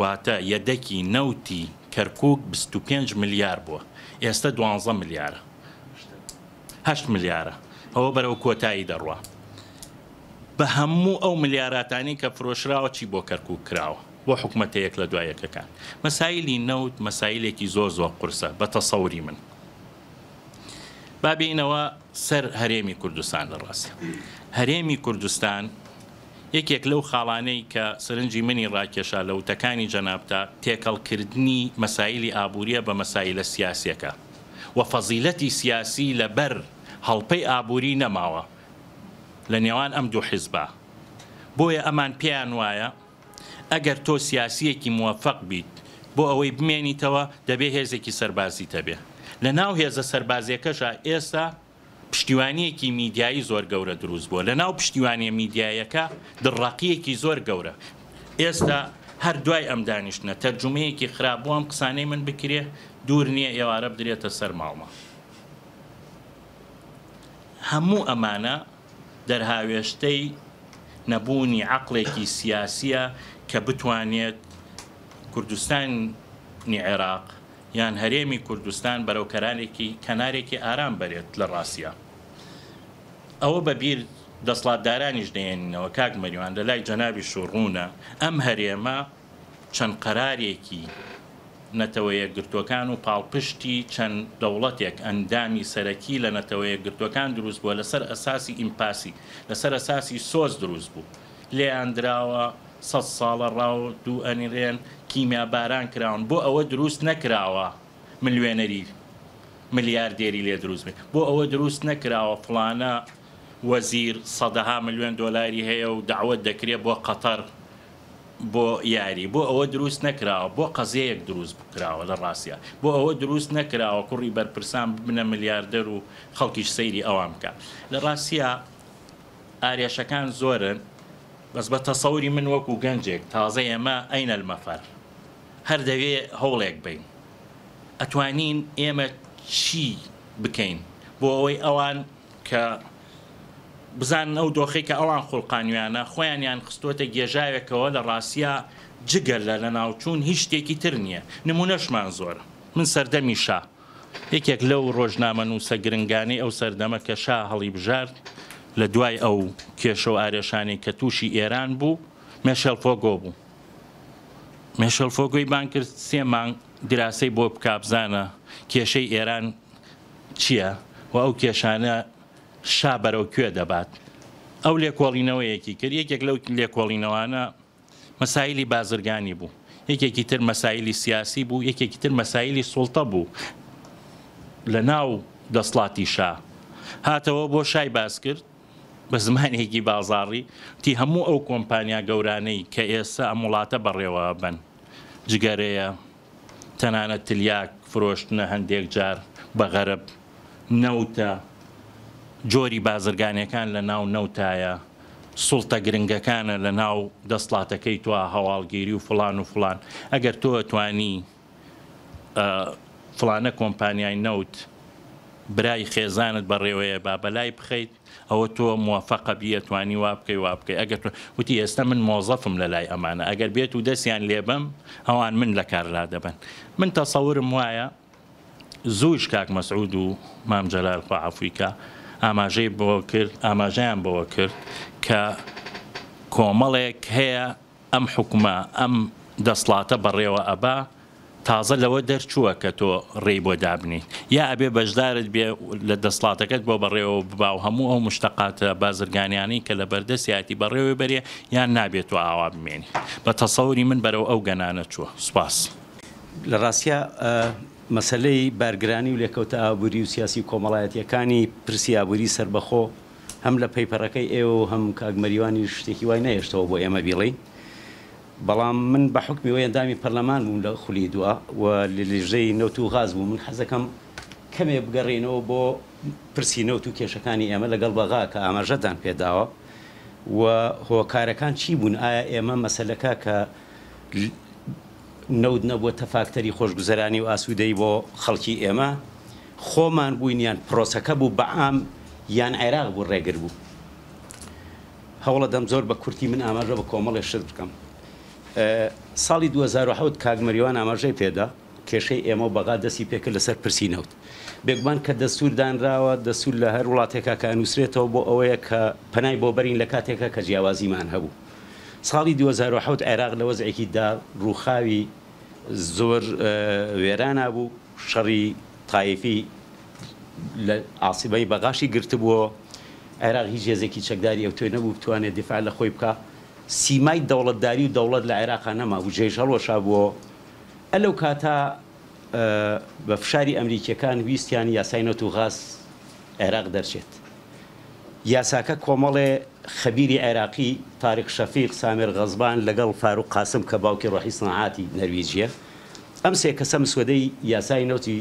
واتە یەدەکی نەوتی کەرکوک بیست و پێنج ملیار بووە ئێستە دوانزە ملیارە هەشت ملیارە ئەوە بەرەو کۆتایی دەڕوا. بە هەموو ئەو ملیاراتانەی کە فرۆشراوە چی بۆ کەرکوک کراوە بۆ حکومەتە یەک لە دوای یەکەکان مەسایلی نەوت مەسایلێکی زۆر زۆر قورسە بە تەسەوری من با بێینەوە سەر هەرێمی کوردستان لە ڕاستە هەرێمی کوردستان یەکێک لەو خاڵانەی کە سرنجی منی ڕاکێشا لە وتەکانی جەنابتا تێکەڵکردنی مەسایلی ئابووریە بە مەسایلە سیاسیەکە و فەزیلەتی سیاسی لەبەر هەڵپەی ئابووری نەماوە لە نێوان ئەم دوو حیزبە. بۆیە ئەمان پێیان وایە ئەگەر تۆ سیاسییەکی موەفەق بیت بۆ ئەوەی بمێنیتەوە دەبێ هێزێکی سەربازیت هەبێ. لە ناو هێزە سەربازییەکەشا ئێستا پشتیوانییەکی میدیایی زۆر گەورە دروست بووە. لە ناو پشتیوانییە میدیاییەکە دڕڕەقییەکی زۆر گەورە ئێستا هەر دوای ئەم دانیشتنە تەرجومەیەکی خراپ بۆ ئەم قسانەی من بکرێ دوور نییە ئێوارە بدرێتە سەر ماڵمان. هەموو ئەمانە دەرهاوێشتەی نەبوونی عەقڵێکی سیاسییە کە بتوانێت کوردستانی عێراق یان هەرێمی کوردستان بەرەو کەنارێکی ئارام بەرێت لە ڕاستیا ئەوە بە بیر دەسڵاتدارانیش دەهێنینەوە کاک مەریوان لە لای جەنابیش و ڕوونە ئەم هەرێمە چەند قەرارێکی نەتەوە یەکگرتووەکان و پاڵپشتی چەند دەوڵەتێک ئەندامی سەرەکی لە نەتەوە یەکگرتووەکان دروست بووە لەسەر ئەساسی ئیمپاسی لەسەر ئەساسی سۆز دروست بوو لێیان دراوە سەد ساڵە ڕاو دوو ئەنرێن کیمیا باران کراون بۆ ئەوە دروست نەکراوە ملوێنەری ملیاردێری لێ دروست بێ بۆ ئەوە دروست نەکراوە فڵانە وەزیر سەدەها ملیۆن دۆلاری هەیە و داوەت دەکرێ بۆ قەتەر بۆ یاری بۆ ئەوە دروست نەکراوە بۆ قەزیەیەک دروست بکراوە لە ڕاستیا بۆ ئەوە دروست نەکراوە کوڕی بەرپرسان ببنە ملیاردەر و خەڵکیش سەیری ئەوان بکا لە ڕاستیا ئارێشەکان زۆرن بەس بە تەسەوری من وەکو گەنجێک تازە ئێمە ئەینە المەفەر هەر دەوێ هەوڵێک بین ئەتوانین ئێمە چی بکەین بۆ ئەوەی ئەوان کە بزانن ئەو دۆخەی کە ئەوان خوڵقانویانە خۆیانیان خستۆتە گێژاوێکەوە لە ڕاستیا جگە لە لەناوچوون هیچ شتێکی تر نییە نموونەشمان زۆرە. من سەردەمی شا یەکێک لەو ڕۆژنامەنووسە گرنگانەی ئەو سەردەمە کە شا هەڵیبژارد لە دوای ئەو کێشە و ئارێشانەی کە تووشی ئێران بوو مێشێڵ فۆگۆ بوو مێشێڵ فۆگۆی بانگ کرد سێ مانگ دراسەی بۆ بکا بزانە کێشەی ئێران چییە و ئەو کێشانە شا بەرەو کوێ دەبات. ئەو لێکۆڵینەوەیەکی کرد، یەکێک لەو لێکۆڵینەوانە مەسایلی بازرگانی بوو، یەکێکی تر مەسایلی سیاسی بوو، یەکێکی تر مەسایلی سوڵتە بوو لە ناو دەسڵاتی شا. هاتەوە بۆ شای باس کرد بە زمانێکی بازاڕی، وتی هەموو ئەو کۆمپانیا گەورانەی کە ئێستا ئەم وڵاتە بەڕێوە ئەبەن، جگەرەیە، تەنانەت تلیاک فرۆشتنە هەندێک جار بە غەرب نەوتە جۆری بازرگانیەکان لە ناو نەوتایە سوڵتە گرنگەکانە لە ناو دەسڵاتەکەی توا هەواڵگیری و فڵان و فڵان ئەگەر تۆ توانی فڵانە کۆمپانیای نەوت برای خێزانت بەڕێوەیە با بەلای بخەیت ئەوە تۆ موفەقە بی ئەتوانی وا بکەی وا بکەی ئەگەر تۆ وتی ئێستا من مۆزەفم لە لای ئەمانە ئەگەر بێت و دەسیان لێ بەم ئەوان من لە کار لا دەبەن من تەسەورم وایە زووش کاک مەسعود و مام جەلال خوا عەفوی کا ئاماژەی بەوە کرد ئاماژەیان بەوە کرد کە کۆمەڵێک هەیە ئەم حوکمە ئەم دەسڵاتە بەڕێوە ئەبا تازە لەوە دەرچووە کە تۆ رێی بۆ دابنێیت یا ئەبێ بەشدارت بێ لە دەسڵاتەکەت بۆ بەڕێوە ببا و هەموو ئەو موشتەقاتە بازرگانیانەی کە لە بەردەستیاتی بەڕێوە بەرێ یان نابێ تۆ ئاوا بمێنی بە تەسەوری من بەرەو ئەو گەنانە چووە. سوپاس. لە ڕاستیا مەسەلەی بارگرانی و لێکەوتە ئابووری و سیاسی و کۆمەڵایەتییەکانی پرسی ئابووری سەربەخۆ، هەم لە پەیپەرەکەی ئێوە و هەم کاک مەریوانیش شتێکی وای نەهێشتەوە بۆ ئێمە بیڵێین، بەڵام من بە حوکمی ئەوەی ئەندامی پەرلەمان بووم لە خولی دوا و لە لیژنەی نەوت و غاز بووم، من حەز دەکەم کەمێ بگەڕێینەوە بۆ پرسی نەوت و کێشەکانی ئێمە لەگەڵ بەغا کە ئاماژەتان پێ داوە و هۆکارەکان چی بوون، ئایا ئێمە مەسەلەکە کە. نەوت نەبووەتە فاکتەری خۆشگوزەرانی و ئاسوودەیی بۆ خەڵکی ئێمە، خۆمان بووین یان پرۆسەکە بوو بە عام یان عێراق بوو ڕێگر بوو. هەوڵەدەم زۆر بە کورتی من ئاماژە بە کۆمەڵێ شت بکەم. ساڵی دوو هەزار و حەوت کاک مەریوان ئاماژەی پێدا، کێشەی ئێمە و بەغا دەستی پێکرد لەسەر پرسی نەوت. بێگومان کە دەستوور دانراوە، دەستوور لە هەر وڵاتێکا کە ئەنووسرێتەوە بۆ ئەوەیە کە پەنای بۆ بەرین لە کاتێکا کە جیاوازیمان هەبوو. ساڵی دوو هەزار و حەوت عێراق لە وەزعێکی دا ڕووخاوی زۆر وێرانا بوو، شەڕی تایفی لە عاسیبەی بەغاشی گرتبووەوە، عێراق هیچ هێزێکی چەکداری ئەوتۆی نەبوو بتوانێ دیفاع لە خۆی بکا، سیمای دەوڵەتداری و دەوڵەت لە عێراقا نەمابوو، جێژ هەڵوەشابووەوە، ئە لەو کاتە بە فشاری ئەمریکییەکان ویستیان یاسای نەوت و غاز عێراق دەرچێت. یاساکە کۆمەڵێ خەبیری عێراقی، تاریق شەفیق، سامێر غەزبان، لەگەڵ فاروق قاسم کە باوکی ڕۆحی سناعاتی نەرویجییە. ئەم سێ کەسە مسوەدەی یاسای نەوتی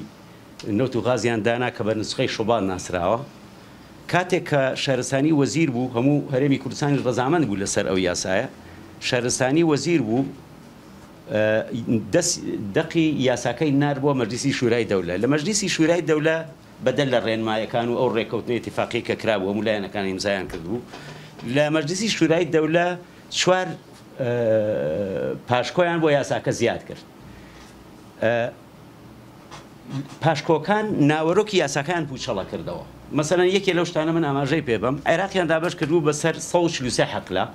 نەوت و غازیان دانا کە بە نوسخەی شوبات ناسراوە. کاتێک کە شارستانی وەزیر بوو، هەموو هەرێمی کوردستانیش ڕەزامەند بوو لەسەر ئەو یاسایە. شارستانی وەزیر بوو، دەس دەقی یاساکەی نارد بۆ مەجلیسی شورای دەولە. لە مەجلیسی شورای دەولە. بەدەر لە ڕێنمایەکان و ئەو ڕێککەوتنە ئیتیفاقیەی کە کرابوو هەموو لایەنەکان ئیمزایان کردبوو لە مەجلیسی شورای دەولە چوار پاشکۆیان بۆ یاساکە زیاد کرد پاشکۆکان ناوەرۆکی یاساکان پوچەڵە کردەوە مەسەرەن یەکێ لەو شتانە من ئاماژەی پێبم عێراقیان دابش کردبوو بەسەر 143 حقلە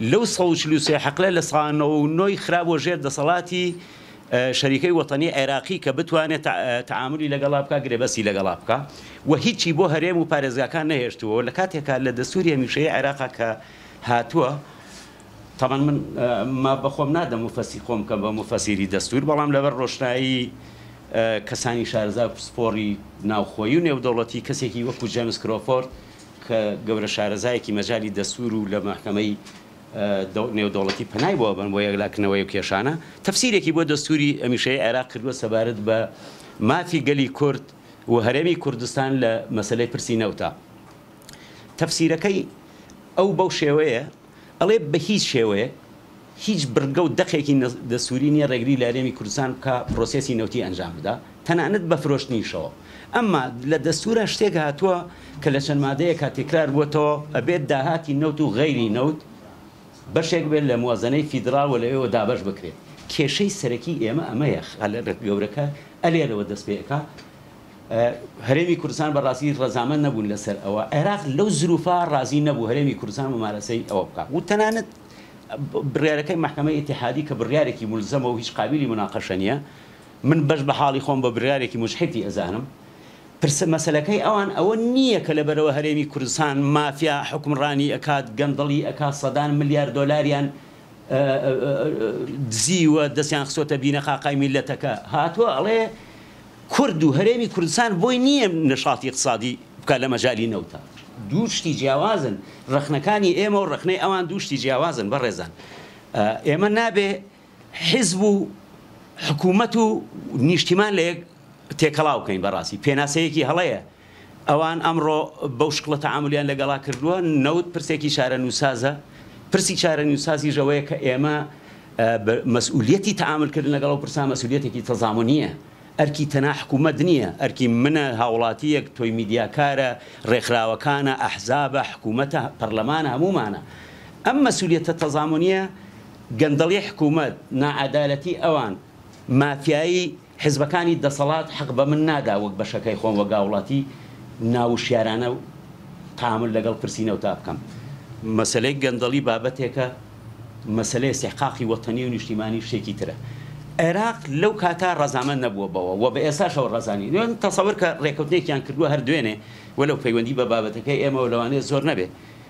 لەو 143 حقلە لە سانەوە نۆی خرابووە ژێر دەسەڵاتی شەریکەی وەتەنی عێراقی کە بتوانێ تەعامولی لەگەڵا بکا، گرێبەستی لەگەڵا بکا و هیچی بۆ هەرێم و پارێزگاکان نەهێشتووە و لە کاتێکا لە دەستووری هەمیشەیی عێراقا کە هاتووە، تەبعەن من ماف بە خۆم نادەم موفەسیری خۆم بکەم بە موفەسیری دەستوور، بەڵام لەبەر ڕۆشنایی کەسانی شارەزا و پسپۆڕی ناوخۆیی و نێودەوڵەتی کەسێکی وەکوو جێمس کرۆفۆرد کە گەورە شارەزایەکی مەجالی دەستوور و لە مەحکەمەی نێودەوڵەتی پەنای بۆ ئەبەن بۆ یەکلاکردنەوەی ئەو کێشانە. تەفسیرێکی بۆ دەستووری هەمیشەیی عێراق کردووە سەبارەت بە مافی گەلی کورد و هەرێمی کوردستان لە مەسەلەی پرسی نەوتا. تەفسیرەکەی ئەو بەو شێوەیە ئەڵێ بە هیچ شێوەیەک هیچ بڕگە و دەقێکی دەستووری نییە رێگری لە هەرێمی کوردستان بکا پرۆسێسی نەوتی ئەنجام بدا. تەنانەت بە فرۆشتنیشەوە. ئەمما لە دەستورا شتێک هاتووە کە لە چەند مادەیەکا تێکرار بووەتەوە، ئەبێت داهاتی نەوت و غەیری نەوت بەشێک بێت لە موەزەنەی فیدراڵ و لەوێوە دابەش بکرێت. کێشەی سەرەکی ئێمە ئەمەیە، خەلل گەورەکە ئەلێرەوە دەست پێ ئەکا. هەرێمی کوردستان بە راستی رەزامەند نەبوون لە سەر ئەوە. عێراق لەو زروفە رازی نەبوو هەرێمی کوردستان مومارەسەی ئەوە بکا و تەنانەت بڕیارەکەی مەحکەمەی ئیتیحادی کە بڕیارێکی مولزەمە و هیچ قابیلی موناقەشە نیە، من بەش بە حاڵی خۆم بە برارێکی موجحیدی ئەزانم، پرسە مەسەلەکەی ئەوان ئەوە نییە کە لەبەرئەوە هەرێمی کوردستان مافیا حوکمڕانی ئەکات گەندەڵی ئەکات سەدان ملیار دۆلاریان دزیوە دەستیان خستۆتە بینەقاقای میللەتەکە هاتوە ئەڵێ کورد و هەرێمی کوردستان بۆی نییە نەشاتی ئیقتسادی بکات لە مەجالی نەوتا دوو شتی جیاوازن ڕەخنەکانی ئێمە و ڕەخنەی ئەوان دوو شتی جیاوازن بەڕێزان ئێمە نابێ حیزب و حکومەت و نیشتیمان لە یەک تێکەڵاو بکەین بەڕاستی پێناسەیەکی هەڵەیە ئەوان ئەمڕۆ بەو شکڵە تەعامولیان لەگەڵا کردووە نەوت پرسێکی چارەنووسسازە پرسی چارەنووسسازیش ئەوەیە کە ئێمە مەسئولیەتی تەعاملکردن لەگەڵ ئەو پرسە مەسئولیەتێکی تەزامونییە ئەرکی تەنها حکومەت نییە ئەرکی منە هاوڵاتییەک تۆی میدیاکارە ڕێکخراوەکانە ئەحزابە حکومەتە پەرلەمانە هەموومانە ئەم مەسئولیەتە تەزامونییە گەندەڵی حکوومەت، ناعەدالەتی ئەوان، مافیایی حزبەکانی دەسەڵات حەق بە من نادا وەک بەشەکەی خۆم وەک هاوڵاتی ناوشیارانە تەعامول لەگەڵ پرسی نەوتا بکەم. مەسەلەی گەندەڵی بابەتێکە، مەسەلەی ئیستحقاقی وەتەنی و نیشتیمانی شتێکی ترە. عێراق لەو کاتە ڕەزامەند نەبووە بەوە و بە ئێستاشەوە ڕەزا نین. ئێوە تەسەور کە ڕێکەوتنێکیان کردووە هەر دوێنێ و لە پەیوەندی بە بابەتەکەی ئێمەوە لەوانەیە زۆر نەبێ.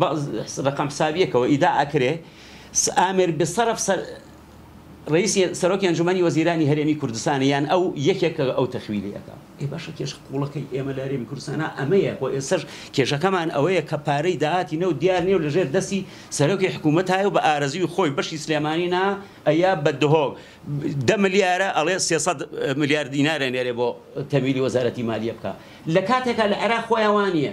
بە رەقەم حسابیەکەوە ئیدا ئەکرێ سآمر بسرف سە رئیسی سەرۆکی ئەنجومەنی وەزیرانی هەرێمی کوردستانە یان ئەو یەکێک کە ئەو تەخویلی ئەکا ئەی باشە کێشە قوڵەکەی ئێمە لە هەرێمی کوردستانا ئەمەیە خۆ ئێستەش کێشەکەمان ئەوەیە کە پارەی داهاتی نەوت دیار نیەو لە ژێر دەستی سەرۆکی حکومەتایەو بە ئارەزوی خۆی بەشی سلێمانی نا ئەیا بە دهۆک دە ملیارە ئەڵێ سێ سەد ملیار دینار ئەنێرێ بۆ تەمویلی وەزارەتی مالیە بکا لە کاتێکا لە عێراق خۆیان وانیە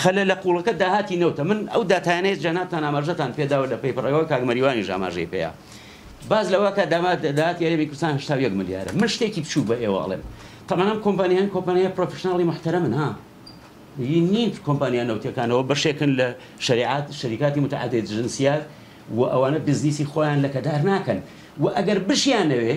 خەلە لە قوڵەکە داهاتی نەوتە من ئەو داتایانەی جەنابتان ئاماژەتان پێداوە لە پەیپڕەوە کاک مەریوانیش ئاماژەی پێیە باز لەوە کە دامات داهاتی یاریبی کوردستان 81 ملیارە من شتێکی بچوو بە ئێوە ئەڵێم طبعا ئەم کۆمپانیان کۆمپانیای پرۆفشناڵی محتەرەمن ها نین کۆمپانیا نەوتەکانەوە بەشێکن لە شریعات شریکاتی متعدد جنسیات و ئەوانە بزنیسی خۆیان لە کەدار ناکەن و ئەگەر بشیانەوێ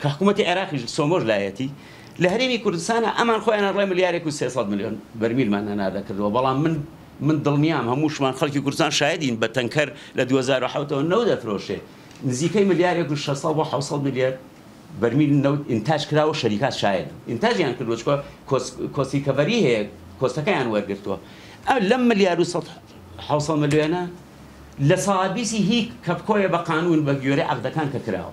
کە حکوومەتی عێراقیش سۆمۆش لایەتی، لە هەرێمی کوردستانە، ئەمان خۆیان ئەڵێن ملیارێک و سێ سەد ملیۆن بەرمیلمان هەناردە کردووە، بەڵام من من دڵنیام هەمووشمان خەڵکی کوردستان شایەدین بە تەنکەر لە دوو هەزار و حەوت ەوە نەوت ئەفرۆشرێ نزیکەی ملیارێک و شەش سەد بۆ حەوت سەد ملیۆن بەرمیل نەوت ئینتاج کراوە شەریکات شایەدن ئینتاجیان کردووە چکۆ کۆست کۆست ریکەڤەری هەیە کۆستەکەیان وەرگرتووە ئەو لەم ملیار و سەد حەوت سەد ملیۆنە لە ساڵا بیسی هی کەپکۆیە بە قانوون بە گوێرەی عەقدەکان کە کراوە.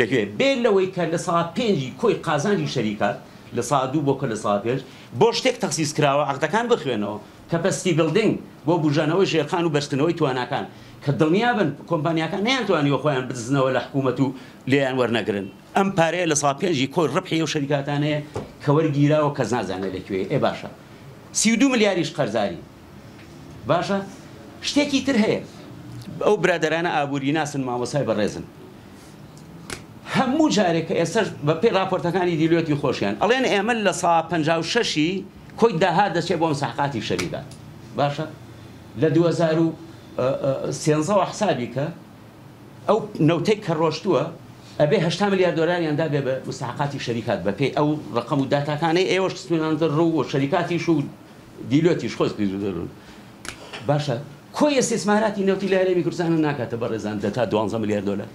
لەکوێ؟ بێ لەوەی کە لە سەدا پێنج ی کۆی قازانجی شەریکات، لە سەدا دوو بۆ کە لە سەدا پێنج، بۆ شتێک تەخسیس کراوە، عەقدەکان بخوێنەوە، Capacity Building، بۆ بوژانەوەی ژێرخان و بەرزکردنەوەی تواناکان، کە دڵنیا بن کۆمپانیاکان نەیانتوانیوە خۆیان بدزنەوە لە حکوومەت و لێیان وەرنەگرن، ئەم پارەیە لە سەدا پێنج ی کۆی ربحی ئەو شەریکاتانەیە کە وەرگیراوە، کەس نازانێت لەکوێیە، ئێ باشە سی و دوو ملیاریش قەرزارین، باشە شتێکی تر هەیە ئەو برادرانە ئابووری ناسن مامۆسای بەڕێزن هەموو جارێک کە ئێستا بە پێی راپۆرتەکانی دیلوێتی خۆشیان ئەڵێن ئێمە لە سا پ شەشی کۆی داها دەچێت بۆم ساحقاتی شەریدا باشە لە 2013ەوە حسابی کە ئەو نەوتەی کە ڕۆشتووە ئەبێ هشتا ملیار دۆلاریان دابێ بە مستحقاتی شەریکات بەپێی ئەو ڕقم و داتاکانەی ئێوەش سمێنان ڕوو و شەریکاتیش و دیلۆتیش خۆز پیرو دەرون باشە کۆ یەسیسماراتی نەوتی لە هەرێمی کوردستانە ناکاتە بەڕێزان دە تا دوانزە ملیار دۆلار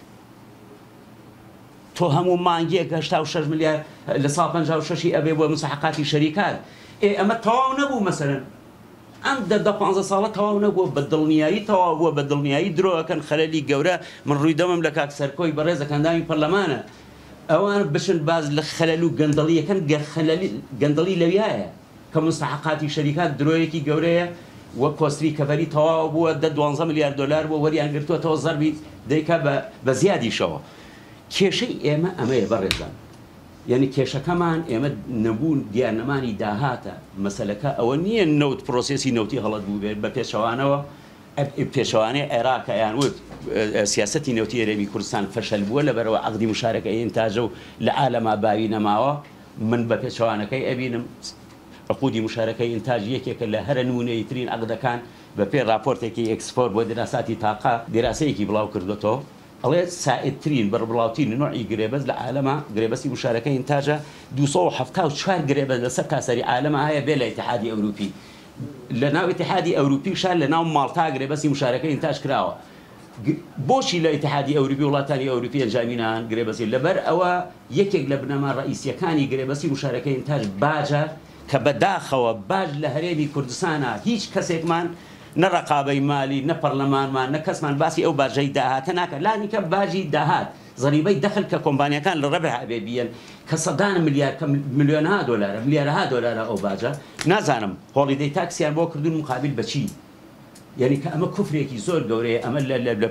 تۆ هەموو مانگیەک هەشتا و شەش ملیار لە سا پەنجا و شەشی ئەبێ بۆ مساحقاتی شەریکات ئێ ئەمە تەواو نەبوو مەسەرن ئەم دە دە پانزە ساڵە تەواو نەبووە بە دڵنیایی تەواو بووە بە دڵنیایی درۆەکەن خەلەلی گەورە من ڕووی دەمم لە کاک سەرکۆی بەڕێزە کەنداوی پەرلەمانە ئەوان بچن باز لە خەلەل و گەندەڵیەکەن گە خەلەلی گەندەڵی لەویایە کە موستەحەقاتی شەریکان درۆیەکی گەورەیە و کۆست ریکەڤەری تەواو بووە دە دوانزە ملیار دۆلار بووە وەریان گرتووەتەوە زەربی دەیکا بە بە زیادیشەوە کێشەی ئێمە ئەمەیە بەڕێزان یعنی کێشەکەمان ئێمە نەبوون دیار نەمانی داهاتە مەسەلەکە ئەوە نییە نەوت پرۆسێسی نەوتی هەڵەت بوو بێت بە پێچەوانەوە پێچەوانەی عێراقە یان وت سیاستی نەوتی هەرێمی کوردستان فەشەل بووە لەبەرەوە عەقدی مشارەکە ئینتاجە و لە عالەما باوی نەماوە من بە پێچەوانەکەی ئەبینم. عقودی مشارکەی ئینتاج یەکێکە لە هەرە نموونەییترین عەقدەکان، بە پێی ڕاپۆرتێکی ئێکسفۆر بۆ دیراساتی تاقە دیراسەیەکی بڵاو کردۆتەوە ئەڵێ سائدترین، بەڕبڵاوترین، نوعی گرێبەست لە عالەما گرێبەستی مشارکەی ئینتاجە دوو سەد و حەفتا و چوار گرێبەست لە سەرتاسەری عالەما هەیە بێ لە ئیتحادی ئەوروپی لە ناو ئیتحادی ئەوروپیشا لە ناو ماڵتا گرێبەستی مشارکەی ئینتاج کراوە بۆچی لە ئیتحادی ئەوروپی وڵاتانی ئەوروپی ئەنجامی نان گرێبەستی؟ لەبەر ئەوە یەکێک لە بنەما ڕەئیسیەکانی گرێبەستی موشارەکەی ئینتاج باجە، کە بە داخەوە باج لە هەرێمی کوردستانا هیچ کەسێکمان نە ڕەقابەی مالی نە پەڕلەمانمان نە کەسمان باسی ئەو باجەی داهاتە ناکات لانی کەم باجی داهات زەریبەی دەخل کە کۆمپانیاکان لە ڕەبح ئەبێ بیەن کە سەدان ملیار کە ملیۆنها دۆلارە ملیارەها دۆلارە ئەو باجە نازانم هۆڵیدەی تاکسیان بۆ کردون مقابل بە چی؟ یەنی کە ئەمە کوفرێکی زۆر گەورەیە ئەمە لە لە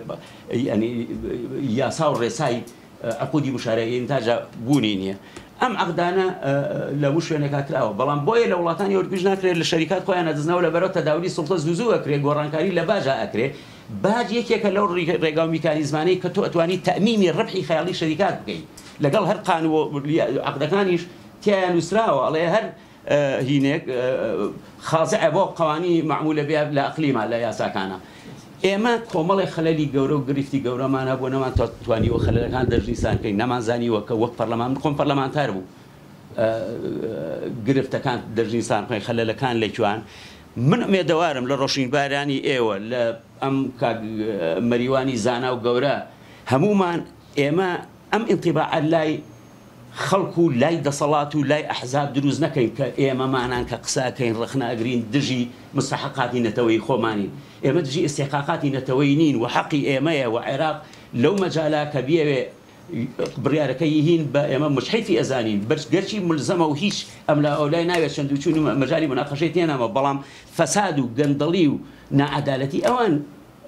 یاسا و ڕێسای عقودی مشارەین تاجا بوونی نییە ئەم عقدانە لە و شوێنێکا کراوە بەڵام بۆیە لە وڵاتانی وەرگش ناکرێت لە شەریکات خۆیان نەدزنەوە لە بەرەوە تەداولی سڵتە زوزو ئەکرێ گۆڕانکاری لە باجا ئەکرێ باج یەکێکە لەو ڕێگا و میکانیزمانەی کە تۆ ئەتوانی تەمیمی ڕبحی خەیاڵی شەریکات بکەیت لەگەڵ هەر قانوە عقدەکانیش تیایان نووسراوە ئەڵێ هەر هینێک خازع بۆ قەوانی مەعمولە بێ لە ئەقلیما لە یاساکانا ئێمە کۆمەڵێ خەلەلی گەورە و گڕفتی گەورەمان هەبووە نەمان توانیوە خەلەلەکان دەرزیسان کەین نەمان زانیوە کە وەک پەرلەمان من خۆم پەرلەمانتار بووم گرفتەکان دەرزیسان کەین خەلەلەکان لە کوێن من ئومێدەوارم لە ڕۆشنیبارانی ئێوە لە ئەم کاک مەریوانی زانا و گەورە هەموومان ئێمە ئەم ئینتیباعە لای خەڵک و لای دەسەڵات و لای ئەحزاب دروست نەکەین کە ئێمەمانان کە قسە ئەکەین ڕەخنە ئەگرین دژی مستەحەقاتی نەتەوەیی خۆمانین. ئێمە دژی ئیستیحقاقاتی نەتەوەیی نین و حەقی ئێمەیە و عێراق لەو مەجالە کە بیەوێ بڕیارەکە ی هین بە ئێمە موجحیفی ئەزانین بەرچ گەرچی ملزەمە و هیچ ئەملا ئەولای ناوێ چەند و چوون و مەجالی موناقەشەی تێ ناماوە بەڵام فەساد و گەندەڵی و ناعەدالەتی ئەوان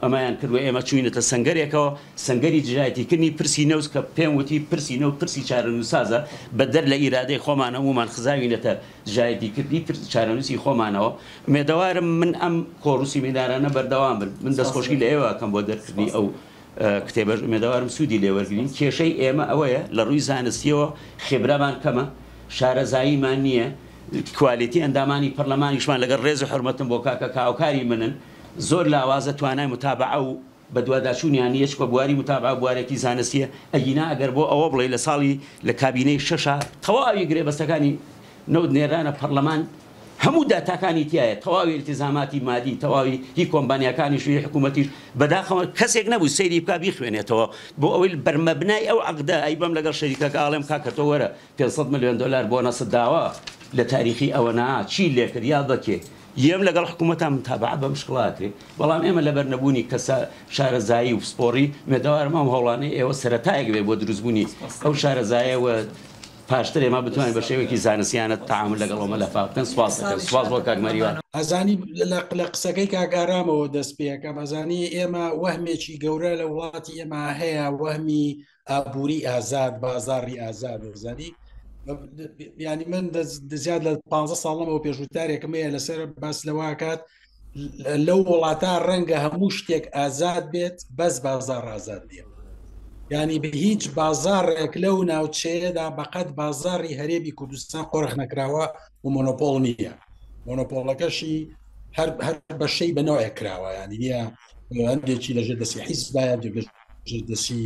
ئەمەیان کرد و ئێمە چووینەتە سەنگەرێکەوە، سەنگەری دژایەتیکردنی پرسی نەوت کە پێم وتی پرسی نەوت پرسی چارەنووسسازە، بەدەر لە ئیرادەی خۆمان هەموومان خزاوینەتە دژایەتیکردنی پرسی چارەنووسی خۆمانەوە. ئومێدەوارم من ئەم کۆڕ و سیمینارانە بەردەوام بن. من دەستخۆشی لە ئێوە ئەکەم بۆ دەرکردنی ئەو کتێبەش، ئومێدەوارم سوودی لێ وەرگرین. کێشەی ئێمە ئەوەیە لە ڕووی زانستییەوە خێبرامان کەمە، شارەزاییمان نییە، کوالێتی ئەندامانی پەرلەمانیشمان لەگەڵ ڕێز و حورمەتم بۆ کاکە کە هاوکاری منن، زۆر لاوازە توانای متابەعە و بەدواداچوونیان نییە، چونکە بواری متابەعە بوارێکی زانستییە، ئەگینا ئەگەر بۆ ئەوە بڵێی لە ساڵی لە کابینەی شەشا تەواوی گرێبەستەکانی نەوت نێررانە پەڕلەمان هەموو داتاکانی تیایە، تەواوی ئیلتیزاماتی مادی، تەواوی هی کۆمبانیاکانیش و هی حکوومەتیش، بەداخەوە کەسێک نەبوو سەیری بکا بیخوێنێتەوە، بۆ ئەوەی بەرمەبنای ئەو عەقدە ئەیبەم لەگەڵ شەریکەکە ئەڵێم کاکە تۆ وەرە پێنج سەد ملیۆن دۆلار بۆنەست داوە لە تاریخی ئەوەنا چیت لێکرد یا بەکێ؟ یم لەگەڵ حکومەتان متابەعە بەم شکڵاتێ بەڵام ئێمە لەبەر نەبوونی کەسە شارەزایی و پسپۆڕی مێدەوارم ئەم هەوڵانەی ئێوە سەرەتایەک بێ بۆ دروستبوونی ئەو شارەزایە و پاشتر ئێمە بتوانین بە شێوەیەکی زانستیانە تەعامل لەگەڵ ئەو مەلەفا بکەن سپاس دەکەم سپاس بۆ کاک مەریوان. ئەزانی لە قسەکەی کاک ئارامەوە دەست پێ ئەکەم ئەزانی ئێمە وەهمێکی گەورە لە وڵاتی ئێمە هەیە وەهمی ئابووری ئازاد بازاری ئازاد زانی ینی من زیاد لە پ ساڵەمەوە پێشوتارێکم هەیە لەسەر باس لەواکات لەو وڵاتە ڕەنگە هەموو شتێک ئازاد بێت بەس بازار ئازاد بێت ینی بە هیچ بازارێک لەو ناوچەیەدا بەقەت بازاری هەرێبی کوردستان قۆرخ نەکراوە و مۆنۆپۆل نییە مۆنۆپۆلەکەشی هەر بەشەی بەنەوە کراوە ینی نیە هەندێکی لەژێ دەسی حیزبایە ژێردەستی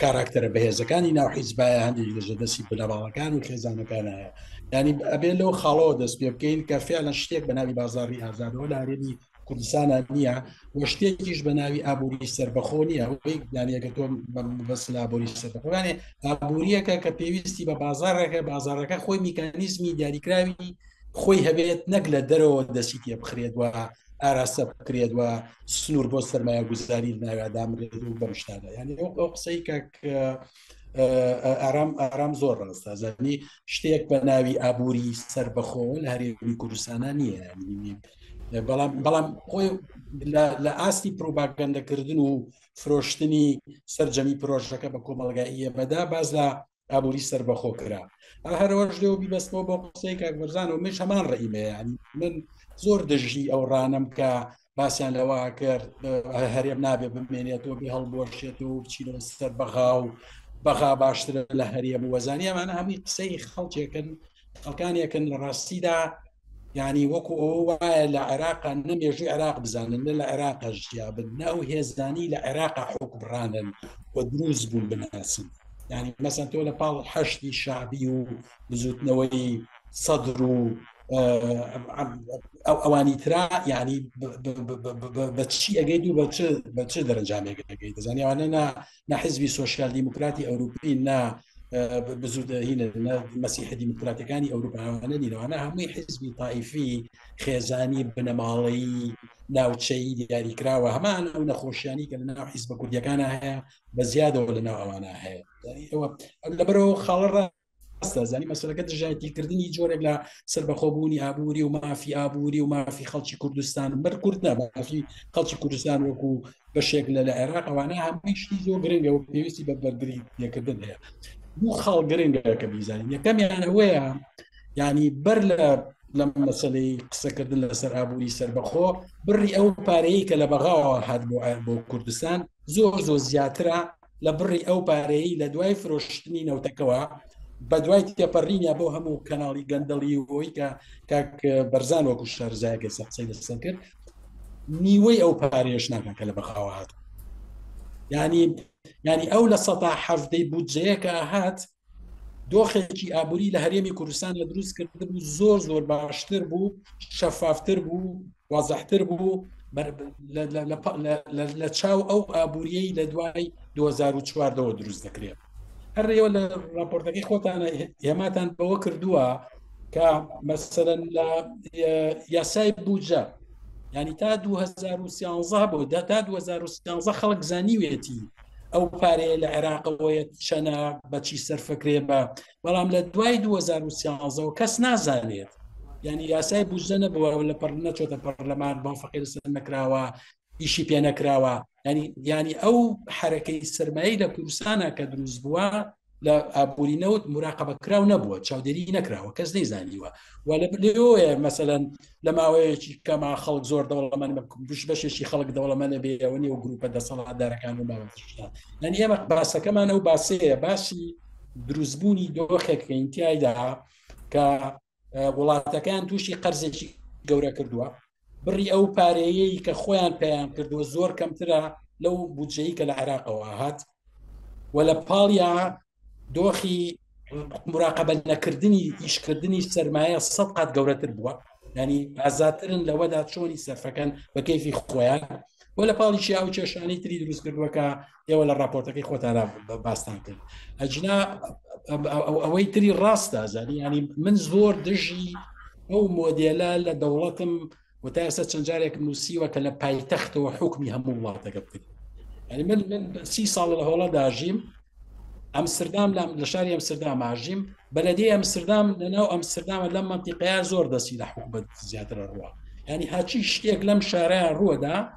کاراکتەرە بەهێزەکانی ناو حیزبایە هەندێک لە ژێردەستی بنەماڵەکان و خێزانەکانایە ینی ئەبێ لەو خاڵەوە دەست پێ بکەین کە فیانە شتێک بە ناوی بازاری ئازادەوە لە هەرێمی کوردستانە نییە و شتێکیش بە ناوی ئابووری سربەخۆ نییە دانیەکە تۆ بەس لە ئابووری سربەخۆیانێ ئابووریەکە کە پێویستی بە بازارەکە بازارەکە خۆی میکانیزمی دیاریکراوی خۆی هەبێت نەک لە دەرەوە دەستی تێ بخرێت وە ئاراستە بکرێت و سنوور بۆ سەرمایە گوزاری ناویا دامرێت و بەم شتانە یعنی ئەو قسەی کە ئارام ئارام زۆر ڕاستە زانی شتێک بە ناوی ئابووری سەر بەخۆ لە هەرێمی کوردستانە نییە بەڵام بەڵام خۆی لە ئاستی پرۆباگەندەکردن و فرۆشتنی سرجەمی پرۆژەکە بە کۆمەلگاییە بەدا باز لە ئابووری سەربەخۆ کرا هەرەوەش لێو بیبەستەوە بۆ قسەی کاک بەرزان و مش هەمان ڕئیمەیانی من زۆر دژی ئەو ڕانم کە باسییان لەوە کرد هەرێم نابێ بمێنێتەوە بێ هەڵبوەشێت و بچینەوە سەر بەغا و بەغا باشترە لە هەرێم وەزانانی ئەمانە هەمووی قسەی خەڵکێکن خەڵکانێکن لە ڕاستیدا یعنی وەکو ئەوە وایە لە عێراقا نە مێژوی عێراق بزانن نە لە عێراقا ژیابن نە ئەو هێزدانی لە عێراقا حکوڕانن و دروست بوون بناسن ینی مەسەن تۆ لە پاڵ هەشتی شعبی و بزوتنەوەی سەدر و ئەو ئەوانی ترا ینی بە چی ئەگەیت و بە چ دەرەنجامێک ئەگەیت دەزانانی ئەوانە نە حزبی سۆسیال دیموکراتی ئەوروپی نا مەسیحە دیموکراتەکانی ئەوروپاوانە نیرەوانە هەمووی حزبی تایفی خێزانی بنەماڵەی ناوچەی دیاریکراوە هەمان ئەو نەخۆشیانی کە لەناو حیزبە کوردیەکانە هەیە بە زیادەوە لەناو ئەوانە هەیە لەبەرەوە خاڵڕ ڕاستە زانی مەسلەکە دژایەتیکردنی جۆرێک لە سربەخۆبوونی ئابووری و مافی ئابووری و مافی خەڵکی کوردستان بەر کورد نەبافی خەڵکی کوردستان وەکو بەشێک لە لە عێراق ئەوانە هەمشتی زۆر گرنگە و پێویستی بە بەرگری لەکردن هەیە بوو خاڵ گرنگە کە بیزانین یەکەمیان ئەوەیە ینی بەر لە لەم مەسلەی قسەکردن لەسەر ئابووری سربەخۆ بڕی ئەو پارەیە کە لە بەغاوە هات بۆ بۆ کوردستان زۆر زۆر زیاترە لە بڕی ئەو پارەیە لە دوای فرۆشتنی نەوتەکەەوە بە دوای تێپەڕینە بۆ هەموو کەناڵی گەندەڵی وەوەی کە کاک بەرزان وەکو شارزایگە سەقسەی لەسەر کرد نیوەی ئەو پارێش ناکە کە لە بەخاوە هات ینی ینی ئەو لە سەدا حەفتەی بودجەیەکە هات دۆخێکی ئابووری لە هەرێمی کوردستان لە دروست کردبوو زۆر زۆر باشتر بوو شەفافتر بوو وازەحتر بوو لە چاو ئەو ئابووریەی لە دوای 2014ەوە دروست دەکرێت هەرێوە لە راپۆرتەکەی خۆتان هێماتان بەوە کردووە کە مەسەرەن لە یاسای بودجە ینی تا 2013 بۆ دا تا 2013 خەڵک زانیوێتی ئەو پارەیە لە عێراقەوەیە چەنە بەچی سەرفەکرێ بە بەڵام لە دوای 2013ەوە کەس نازانێت ینی یاسای بودجە نەبووە لە پڕ نەچۆتە پەرلەمان بۆ فەقیر سەر نەکراوە ئیشی پێ نەکراوە ینی ینی ئەو حرەکەی سرمایە لە کوردستانە کە دروست بووە لە ئابووری نەوت مراقبەکراو نەبووە چاودێری نەکراوە کەس نەیزانیوە و لە بلێۆە مەسەەن لە ماوەیەکی کەما خەڵک زۆر دەوڵەمەن بش بەشێکی خەڵک دەوڵەمەە بێەوە نێ و گروپە دەسەڵاتدارەکان و باوەشتان نەنی ئێمە باسەکەمانە و باسەیە باسی دروستبوونی دۆخێکەین تایدا کە وڵاتەکان تووشی قەرزێکی گەورە کردووە بڕی ئەو پارەیەی کە خۆیان پێیان کردووە زۆر کەمترە لەو بودجەی کە لە عێراقەوە هات و لە پاڵیا دۆخی مراقبە نەکردنی ئیشکردنی سرمایە سە قات گەورەتر بووە ینی ئازاترن لەوەدا چۆنی سەرفەکەن بە کەفی خۆیان و لە پاڵیشیا و کێشانی تری دروستکردوەکە ئێوە لە راپۆرتەکەی خۆتانا باستان کرد ئەجنا ئەوەی تری ڕاستە زانی ینی من زۆر دژی ئەو مۆدێلە لە دەوڵەتم و تا ئێستا چەند جارێک نووسیوە کە لە پایتەختەوە حکمی هەموو وڵاتەکە بکرێت ئەنی من من سی ساڵ لە هۆڵە داژیم ئەم سردام لە شاری ئەم سردام ئاژیم بەلەدی ئەم سردام لەناو ئەم سردامە لەم منتیقەیە زۆر دەستی لە حکوبەت زیاترە ڕوە ینی هاچی شتێک لەم شارە ڕووەدا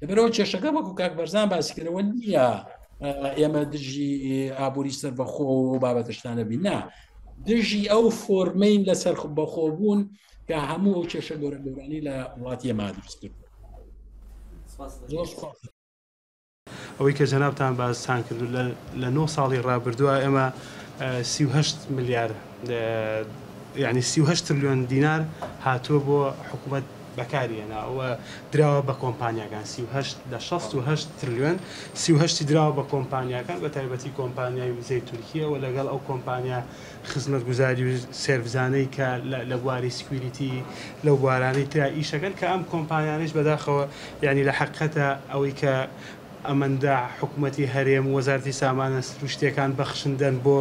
لەبەرەوە کێشەکە وەکو کاک بەرزان باسیکەرەوە نییە ئێمە دژی ئابووری سەر بەخۆ و بابەتشتانە بینا دژی ئەو فۆرمین لە سەرخ بەخۆ بوون کە هەموو ئەو کێشە گەورە گەورانی لە وڵاتی ئێمە دروست کرد ئەوەی کە جەنابتان باستان کرد لە نۆ ساڵی ڕابردووە ئێمە سی و هەشت ملیار یعنی سی و هەشت ترلیۆن دینار هاتووە بۆ حکوومەت بەکاری هێناوە دراوە بە کۆمپانیاکان سی و هەشت لە شەست و هەشت ترلیۆن سی و هەشتی دراوە بە کۆمپانیاکان بە تایبەتی کۆمپانیای وزەی تورکیە و لەگەڵ ئەو کۆمپانیا خزمەتگوزاری و سێرڤزانەی کە لە بواری سکویریتی لەو بوارانەی ترا ئیش ئەکەن کە ئەم کۆمپانیانەیش بەداخەوە یانی لە حەقیقەتا ئەوەی کە ئەمەندە حکومەتی هەرێم و وەزارەتی سامانە سروشتیەکان بەخشندەن بۆ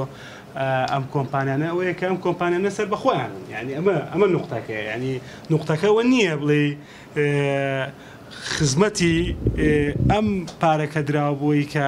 ئەم کۆمپانیانە ئەوەیە کە ئەم کۆمپانیانە سەر بەخۆیانن یانی ئەمە ئەمە نوقتەکەیە یانی نوقتەکە ئەوە نییە بڵێی خزمەتی ئەم پارە کە دراوە بۆی کە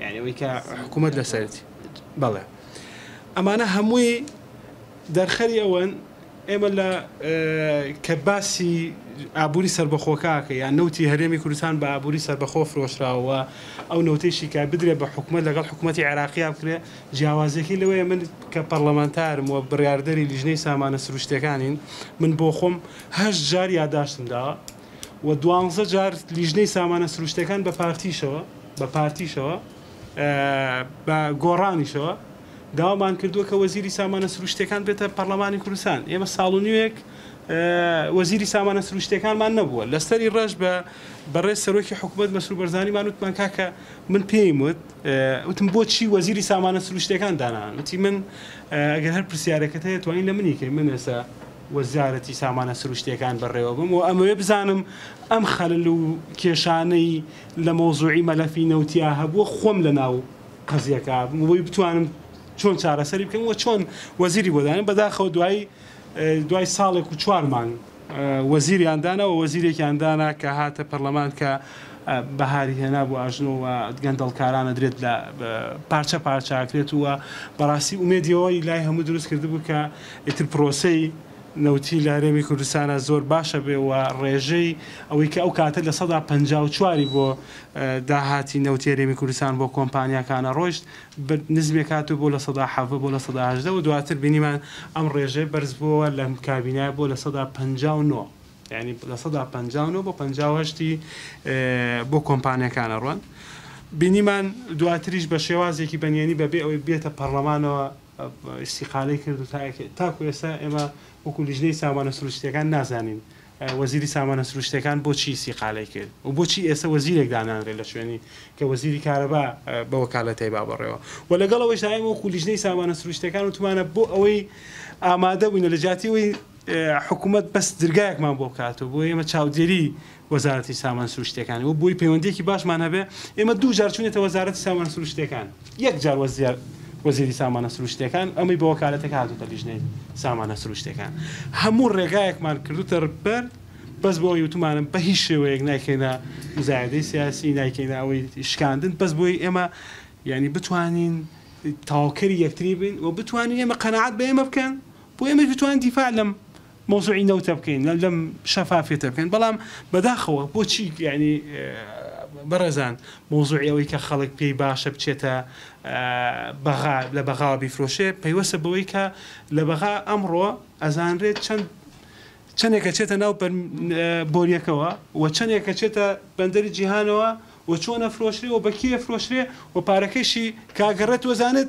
یانی ئەوەی کە حکوومەت لەسەرتی بەڵێ ئەمانە هەمووی دەرخەری ئەوەن ئێمە لە کە باسی ئابووری سربەخۆکەکە یان نەوتی هەرێمی کوردستان بە ئابووری سربەخۆ فرۆشراوە ئەو نەوتێکی کە بدرێ بە حکوومەت لەگەڵ حکوومەتتی عێراقییا بکرێ جیاوازەکەی لەوەیە من کە پەرلەمانتارم و بڕاردەری لیژنەی سامانە سروشتەکانین من بۆ خۆم هەشت جار یاداشتم داوە و دوانزە جار لیژنەی سامانە سروشتیەکان بە پارتیشەوە بە پارتیشەوە بە گۆڕانیشەوە داوامان کردووە کە وەزیری سامانە سروشتیەکان بێتە پەرلەمانی کوردستان ئێمە ساڵ و نوێک وەزیری سامانە سروشتیەکانمان نەبووە لەسەری ڕەش بە بەڕێز سەرۆکی حکوومەت مەسرور بەرزانیمان وتمان کاکە من پێیم وت وتم بۆچی وەزیری سامانە سروشتیەکان دانان وتی من ئەگەر هەر پرسیارەکەت هەیە توانین لە منی کەی من ئێستا وەزارەتی سامانە سروشتییەکان بەڕێوە بم و ئەمەوێ بزانم ئەم خەلل و کێشانەی لە مەوزوعی مەلەفی نەوتیا هەبووە خۆم لە ناو قەزییەکە بۆی بتوانم چۆن چارەسەری بکەم و چۆن وەزیری بۆ دانێم بەداخەوە دوای دوای ساڵێک و چوار مانگ وەزیریان دانا و وەزیرێکیان دانا کە هاتە پەرلەمان کە بەهاری هێنا بۆ ئاژنۆ و گەندەڵکارانە درێت لە پارچە پارچە ئەکرێت و بەڕاستی ئومێدی ئەوەی لای هەموو دروست کردبوو کە ئیتر پرۆسەی نەوتی لە هەرێمی کوردستانا زۆر باشە بێ و ڕێژەی ئەوەی کە ئەو کاتە لە سەدا پەنجا و چوار ی بۆ داهاتی نەوتی هەرێمی کوردستان بۆ کۆمپانیاکانا ڕۆشت بەر نزمێک هاتو بۆ لە سەدا حەڤە بۆ لە سەدا هەژدە و دواتر بینیمان ئەم ڕێژەیە بەرز بۆوە لەم کابینایە بۆ لە سەدا پەنجا و نۆ یانی لە سەدا پەنجا و نۆ بۆ پەنجا و هەشت ی بۆ کۆمپانیاکانا ڕۆن بینیمان دواتریش بە شێوازێکی بەنیەنی بە بێ ئەوەی بێتە پەڕلەمانەوە ئیستیقالەی کرد و تاکو ئێستا ئێمە وەکو لیژنەی سامانە سروشتیەکان نازانین وەزیری سامانە سروشتیەکان بۆچی ئیستیقالەی کرد و بۆچی ئێستا وەزیرێک دانانرێت لە شوێنی کە وەزیری کارەبا بە وەکالەتەی با بەڕێوە و لەگەڵ ئەوەیشدا ئێمە وەکو لیژنەی سامانە سروشتیەکان وتمانە بۆ ئەوەی ئامادە بووینە لە جیاتی ئەوەی حکومەت بەس درگایەکمان بۆ بکات و بۆ ئێمە چاودێری وەزارەتی سامان سروشتییەکانی و بۆی پەیوەندییەکی باشمان هەبێ، ئێمە دوو جار چووینەتە وەزارەتی سامان سروشتییەکان، یەک جار وەزیری سامانە سروشتییەکان، ئەمەی بە وەکالەتەکە هاتۆتە لیژنەی سامانە سروشتییەکان، هەموو ڕێگایەکمان کردووتە بەر، بەس بۆ ئەوەی وتومانن بە هیچ شێوەیەک نایکەینە موزایەدەی سیاسی، نایکەینە ئەوەی شکاندن، بەس بۆی ئێمە یانی بتوانین تەواوکەری یەکتری بین و بتوانین ئێمە قەناعەت بە ئێمە بکەن، بۆ ئێمەش بتوانین دیفاع لەم. مەوزوعی نەوتە بکەین لەم شەفافیەتە بکەین بەڵام بەداخەوە بۆچی یانی بەڕێزان مەوزوعی ئەوەی کە خەڵک پێی باشە بچێتە بەغا لە بەغاوە بیفرۆشێ پەیوەسە بەوەی کە لە بەغا ئەمڕۆ ئەزانرێت چەند چەندێکە چێتە ناو بۆریەکەوە و چەندێکە چێتە بەندەری جیهانەوە و چۆنە فرۆشرێ و بە کێ فرۆشرێ و پارەکەشی کاگەڕێت وەزانت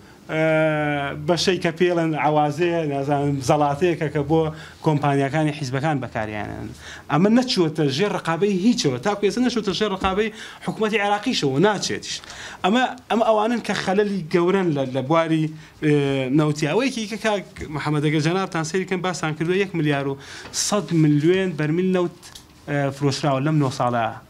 بەشەی کە پێڵێن عەوازێ نازانم زەڵاتەیەکە کە بۆ کۆمپانیاکانی حیزبەکان بەکاریانێنن ئەمە نەچووەتە ژێر ڕقابەی هیچەوە تاکو ئێستا نەچووەتە ژێر ڕقابەی حکومەتی عێراقیشەوە ناچێتیش ئەمە ئەمە ئەوانەن کە خەلەلی گەورەن لە لە بواری نەوتیا وەیەکی دیکە کاک محمد ئەگەر جەنابتان سەیری بکەن باستان کردووە یەک ملیار و سەد ملوێن بەرمیل نەوت فرۆشراوە لەم نۆ ساڵە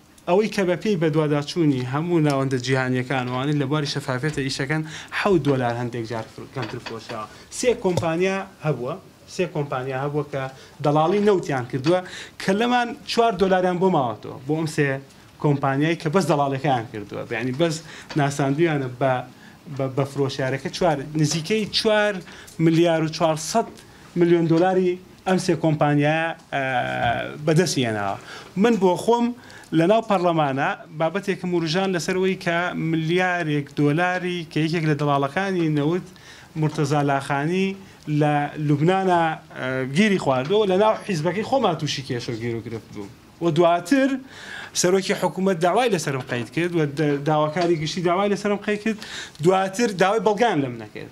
ئەوەی کە بەپێی بەدواداچوونی هەموو ناوەندە جیهانییەکان، ئەوانەی لە بواری شەفافیەتە ئیشەکەن، حەوت دۆلار هەندێک جار کەمتر فرۆشراوە. سێ کۆمپانیا هەبووە، سێ کۆمپانیا هەبووە کە دەڵاڵی نەوتیان کردووە، کە لەوان چوار دۆلاریان بۆ ماوەتەوە، بۆ ئەم سێ کۆمپانیای کە بەس دەڵاڵیەکەیان کردووە، یانی بەس ناساندوویانە بە بە فرۆشیارەکە چوار نزیکەی چوار ملیار و چوار سەد ملیۆن دۆلاری ئەم سێ کۆمپانیایە بەدەستی هێناوە. من بۆخۆم لەناو پەڕلەمانا بابەتێکم وروژان لەسەر وەی کە ملیارێک دۆلاری کە یەکێک لە دەڵاڵەکانی نەوت مورتەزا لاخانی لە لوبنانا گیری خواردوە و لەناو حیزبەکەی خۆما تووشی کێشە و گیروگرفت بووم و دواتر سەرۆکی حکومەت داوای لەسەرم قەید کرد و داواکاری گشتی داوای لەسەرم قەید کرد دواتر داوای بەڵگەیان لەم نەکرد.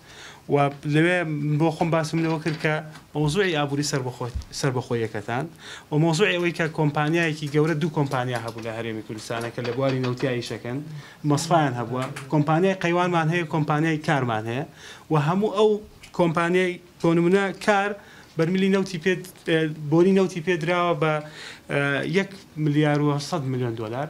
و لەوێ من بۆ خۆم باسم لەوە کرد کە مەوزوعی ئابووری سەربەخۆ سەربەخۆییەکەتان و مەوزوعی ئەوەی کە کۆمپانیایەکی گەورە دوو کۆمپانیا هەبوو لە هەرێمی کوردستانە کە لە بواری نەوتیا ئیش ئەکەن مەسفایان هەبووە کۆمپانیای قەیوانمان هەیە کۆمپانیای کارمان هەیە و هەموو ئەو کۆمپانیای بۆ نموونە کار بەرمیلی نەوتی پێ بۆری نەوتی پێ دراوە بە یەک ملیار و سەد ملیۆن دۆلار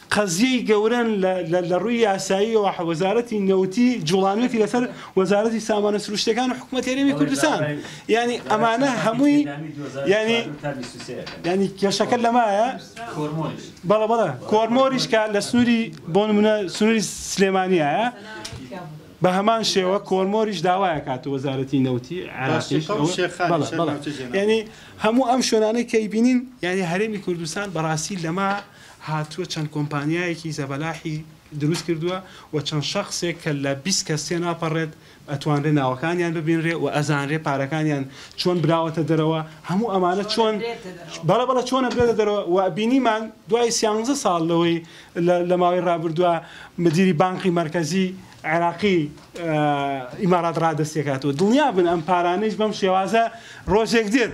قەزیەی گەورەن لە رووی یاساییەوە وەزارەتی نەوتی جوڵانێتی لەسەر وەزارەتی سامانە سروشتەکان و حکومەت هەرێمی کوردستان یانی ئەمانە هەمووی ینی ینی کێشەکە لەمایە بەڵە بەڵە کۆرمۆریشکە لە سنووری بۆ منە سنووری سلێمانیە بە هەمان شێوە کۆرمۆریش داوایە کات وەزارەتی نەوتی ینی هەموو ئەم شوێنانەی کەی بینین یانی هەرێمی کوردستان بەڕاستی لەما هاتووە چەند کۆمپانیایەکی زەبەلاحی دروست کردووە و چەند شەخسێک کە لە بیست کەس تێناپەڕێت ئەتوانرێ ناوەکانیان ببینرێ و ئەزانرێ پارەکانیان چۆن براوەتە دەرەوە هەموو ئەمانە چۆن بەڵێ بەڵێ چۆن ئەبرێتە دەرەوە و بینیمان دوای سیانزە ساڵ لەوەی لە ماوەی ڕابردووە مدیری بانقی مەرکەزی عێراقی ئیمارات ڕادەستیەکاتەوە دڵنیابن ئەم پارانەیش بەم شێوازە ڕۆژێک دێت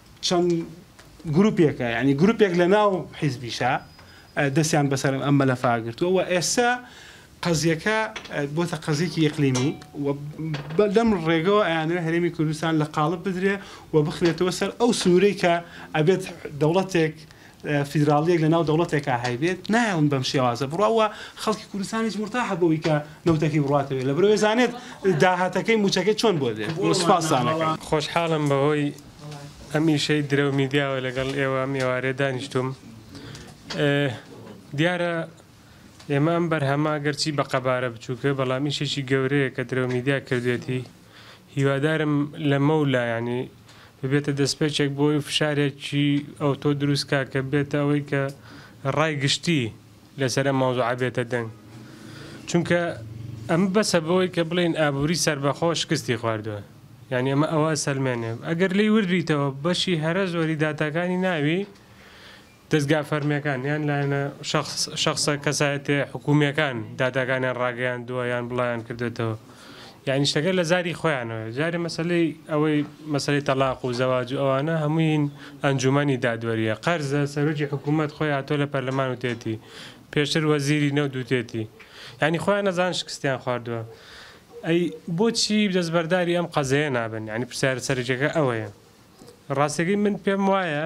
چەند گروپێکە یانی گروپێک لە ناو حیزبیشا دەستیان بەسەر ئەم مەلەفا گرتووە و ئێستا قەزیەکە بۆتە قەزیەکی ئقلیمی و بەدەم ڕێگەوە ئەیانەوە هەرێمی کوردستان لە قاڵب بدرێ و بخرێتەوە سەر ئەو سوورەی کە ئەبێت دەوڵەتێک فیدراڵیەک لە ناو دەوڵەتێکا هەیبێت نایەڵن بەم شێوازە بڕوا و خەڵکی کوردستانیش مورتاحە بەوەی کە نەوتەکەی بڕاتەوێ لەبەرەوەی ئەزانێت داهاتەکەی موچەکەی چۆن بۆ دێت و سوپاستان ئەکەم. خۆشحاڵم بەهۆی ئەم ئیشەی درەو میدیاوە لەگەڵ ئێوە ئەم ئێوارەیە دانیشتووم. دیارە ئێمە ئەم بەرهەمە گەرچی بە قەبارە بچووکە بەڵام ئیشێکی گەورەیە کە درەو میدیا کردوێتی. هیوادارم لەمەو لا یانی ببێتە دەستپێکێک بۆ ئەوەی فشارێکی ئەوتۆ دروست کا کە ببێتە ئەوەی کە ڕای گشتی لەسەر ئەم مەوزوعە بێتە دەنگ چونکە ئەمە بەسە بۆ ئەوەی کە بڵێین ئابووری سەربەخۆ شکستی خواردوە یانی ئەمە ئەوە ئەسەلمێنێ ئەگەر لێی وربیتەوە بەشی هەرە زۆری داتاکانی ناوی دەزگا فەرمییەکان یان لایەنە، شەخسە، کەسایەتیە حکومییەکان داتاکانیان ڕاگەیاندووە یان بڵاویان کردووەتەوە یانی شتەکە لە زاری خۆیانەوەیە جارێ مەسەلەی ئەوەی مەسەلەی تەڵاق و زەواج و ئەوانە هەمووی ئەنجوومەنی دادوەرییە قەرزە سەرۆکی حکوومەت خۆی هاتووە لە پەرلەمان وتێتی پێشتر وەزیری نەوت وتێتی یانی خۆیان نەزان شکستیان خواردووە ئەی بۆچی دەستبەرداری ئەم قەزەیە نابن یانی پرسیارە سەرەکیەکە ئەوەیە ڕاستەکەی من پێم وایە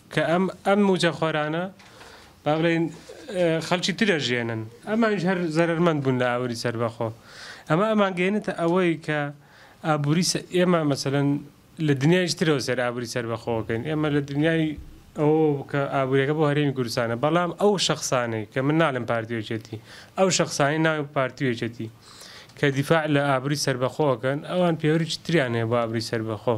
کە ئەم ئەم مووچەخۆرانە با بڵێین خەڵکی تر ئەژێنن، ئەمانیش هەر زەرەرمەند بوون لە ئابووری سەربەخۆ. ئەمە ئەمانگەیەنێتە ئەوەی کە ئابووری سە، ئێمە مەسەلەن لە دنیایش ترەوە سەیر ئابووری سەربەخۆکەین. ئێمە لە دنیای ئەوەوە کە ئابووریەکە بۆ هەرێمی کوردستانە، بەڵام ئەو شەخسانەی، کە من ناڵێم پارتی و یەکێتی، ئەو شەخسانەی ناوی پارتی و یەکێتی کە دیفاع لە ئابووری سەربەخۆ ئەکەن، ئەوان پێوەرێکی تریان هەیە بۆ ئابووری سەربەخۆ.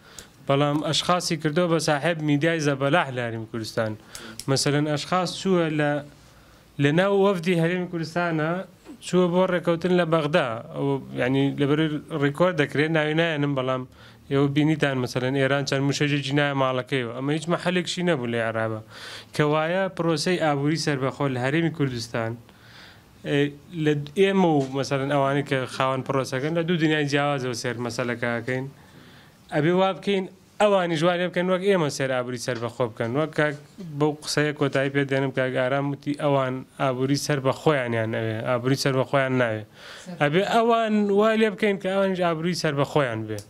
بەڵام ئەشخاسی کردوە بە ساحێب میدیای زەبەلاح لە هەرێمی کوردستان مەسەلەن ئەشخاس چوە لە لە ناو وەفدی هەرێمی کوردستانە چوە بۆ ڕێکەوتن لە بەغدا ئەوە یانی لەبەر ڕیکۆرد دەکرێت ناوی نایەنم بەڵام ئێوە بینیتان مەسەلەن ئێران چەند موشەجێکی نایە ماڵەکەیەوە ئەمە هیچ مەحەلێکشی نەبوو لە عێراقا کەوایە پرۆسەی ئابووری سەربەخۆ لە هەرێمی کوردستان لە ئێمە و مەسەلەن ئەوانەی کە خاوەن پڕۆسەکەن لە دوو دنیای جیاوازەوە سێر مەسەلەکە ئەکەین ئەبێ وا بکەین ئەوانیش وا لێ بکەن وەک ئێمە سێر ئابووری سەربەخۆ بکەن وەک کاک بەو قسەیە کۆتایی پێ دێنم کاک ئارام وتی ئەوان ئابووری سەر بە خۆیانیان ئەوێ ئابووری سەربەخۆیان ناوێ ئەبێ ئەوان وا لێ بکەین کە ئەوانیش ئابووری سەربەخۆیان بێ.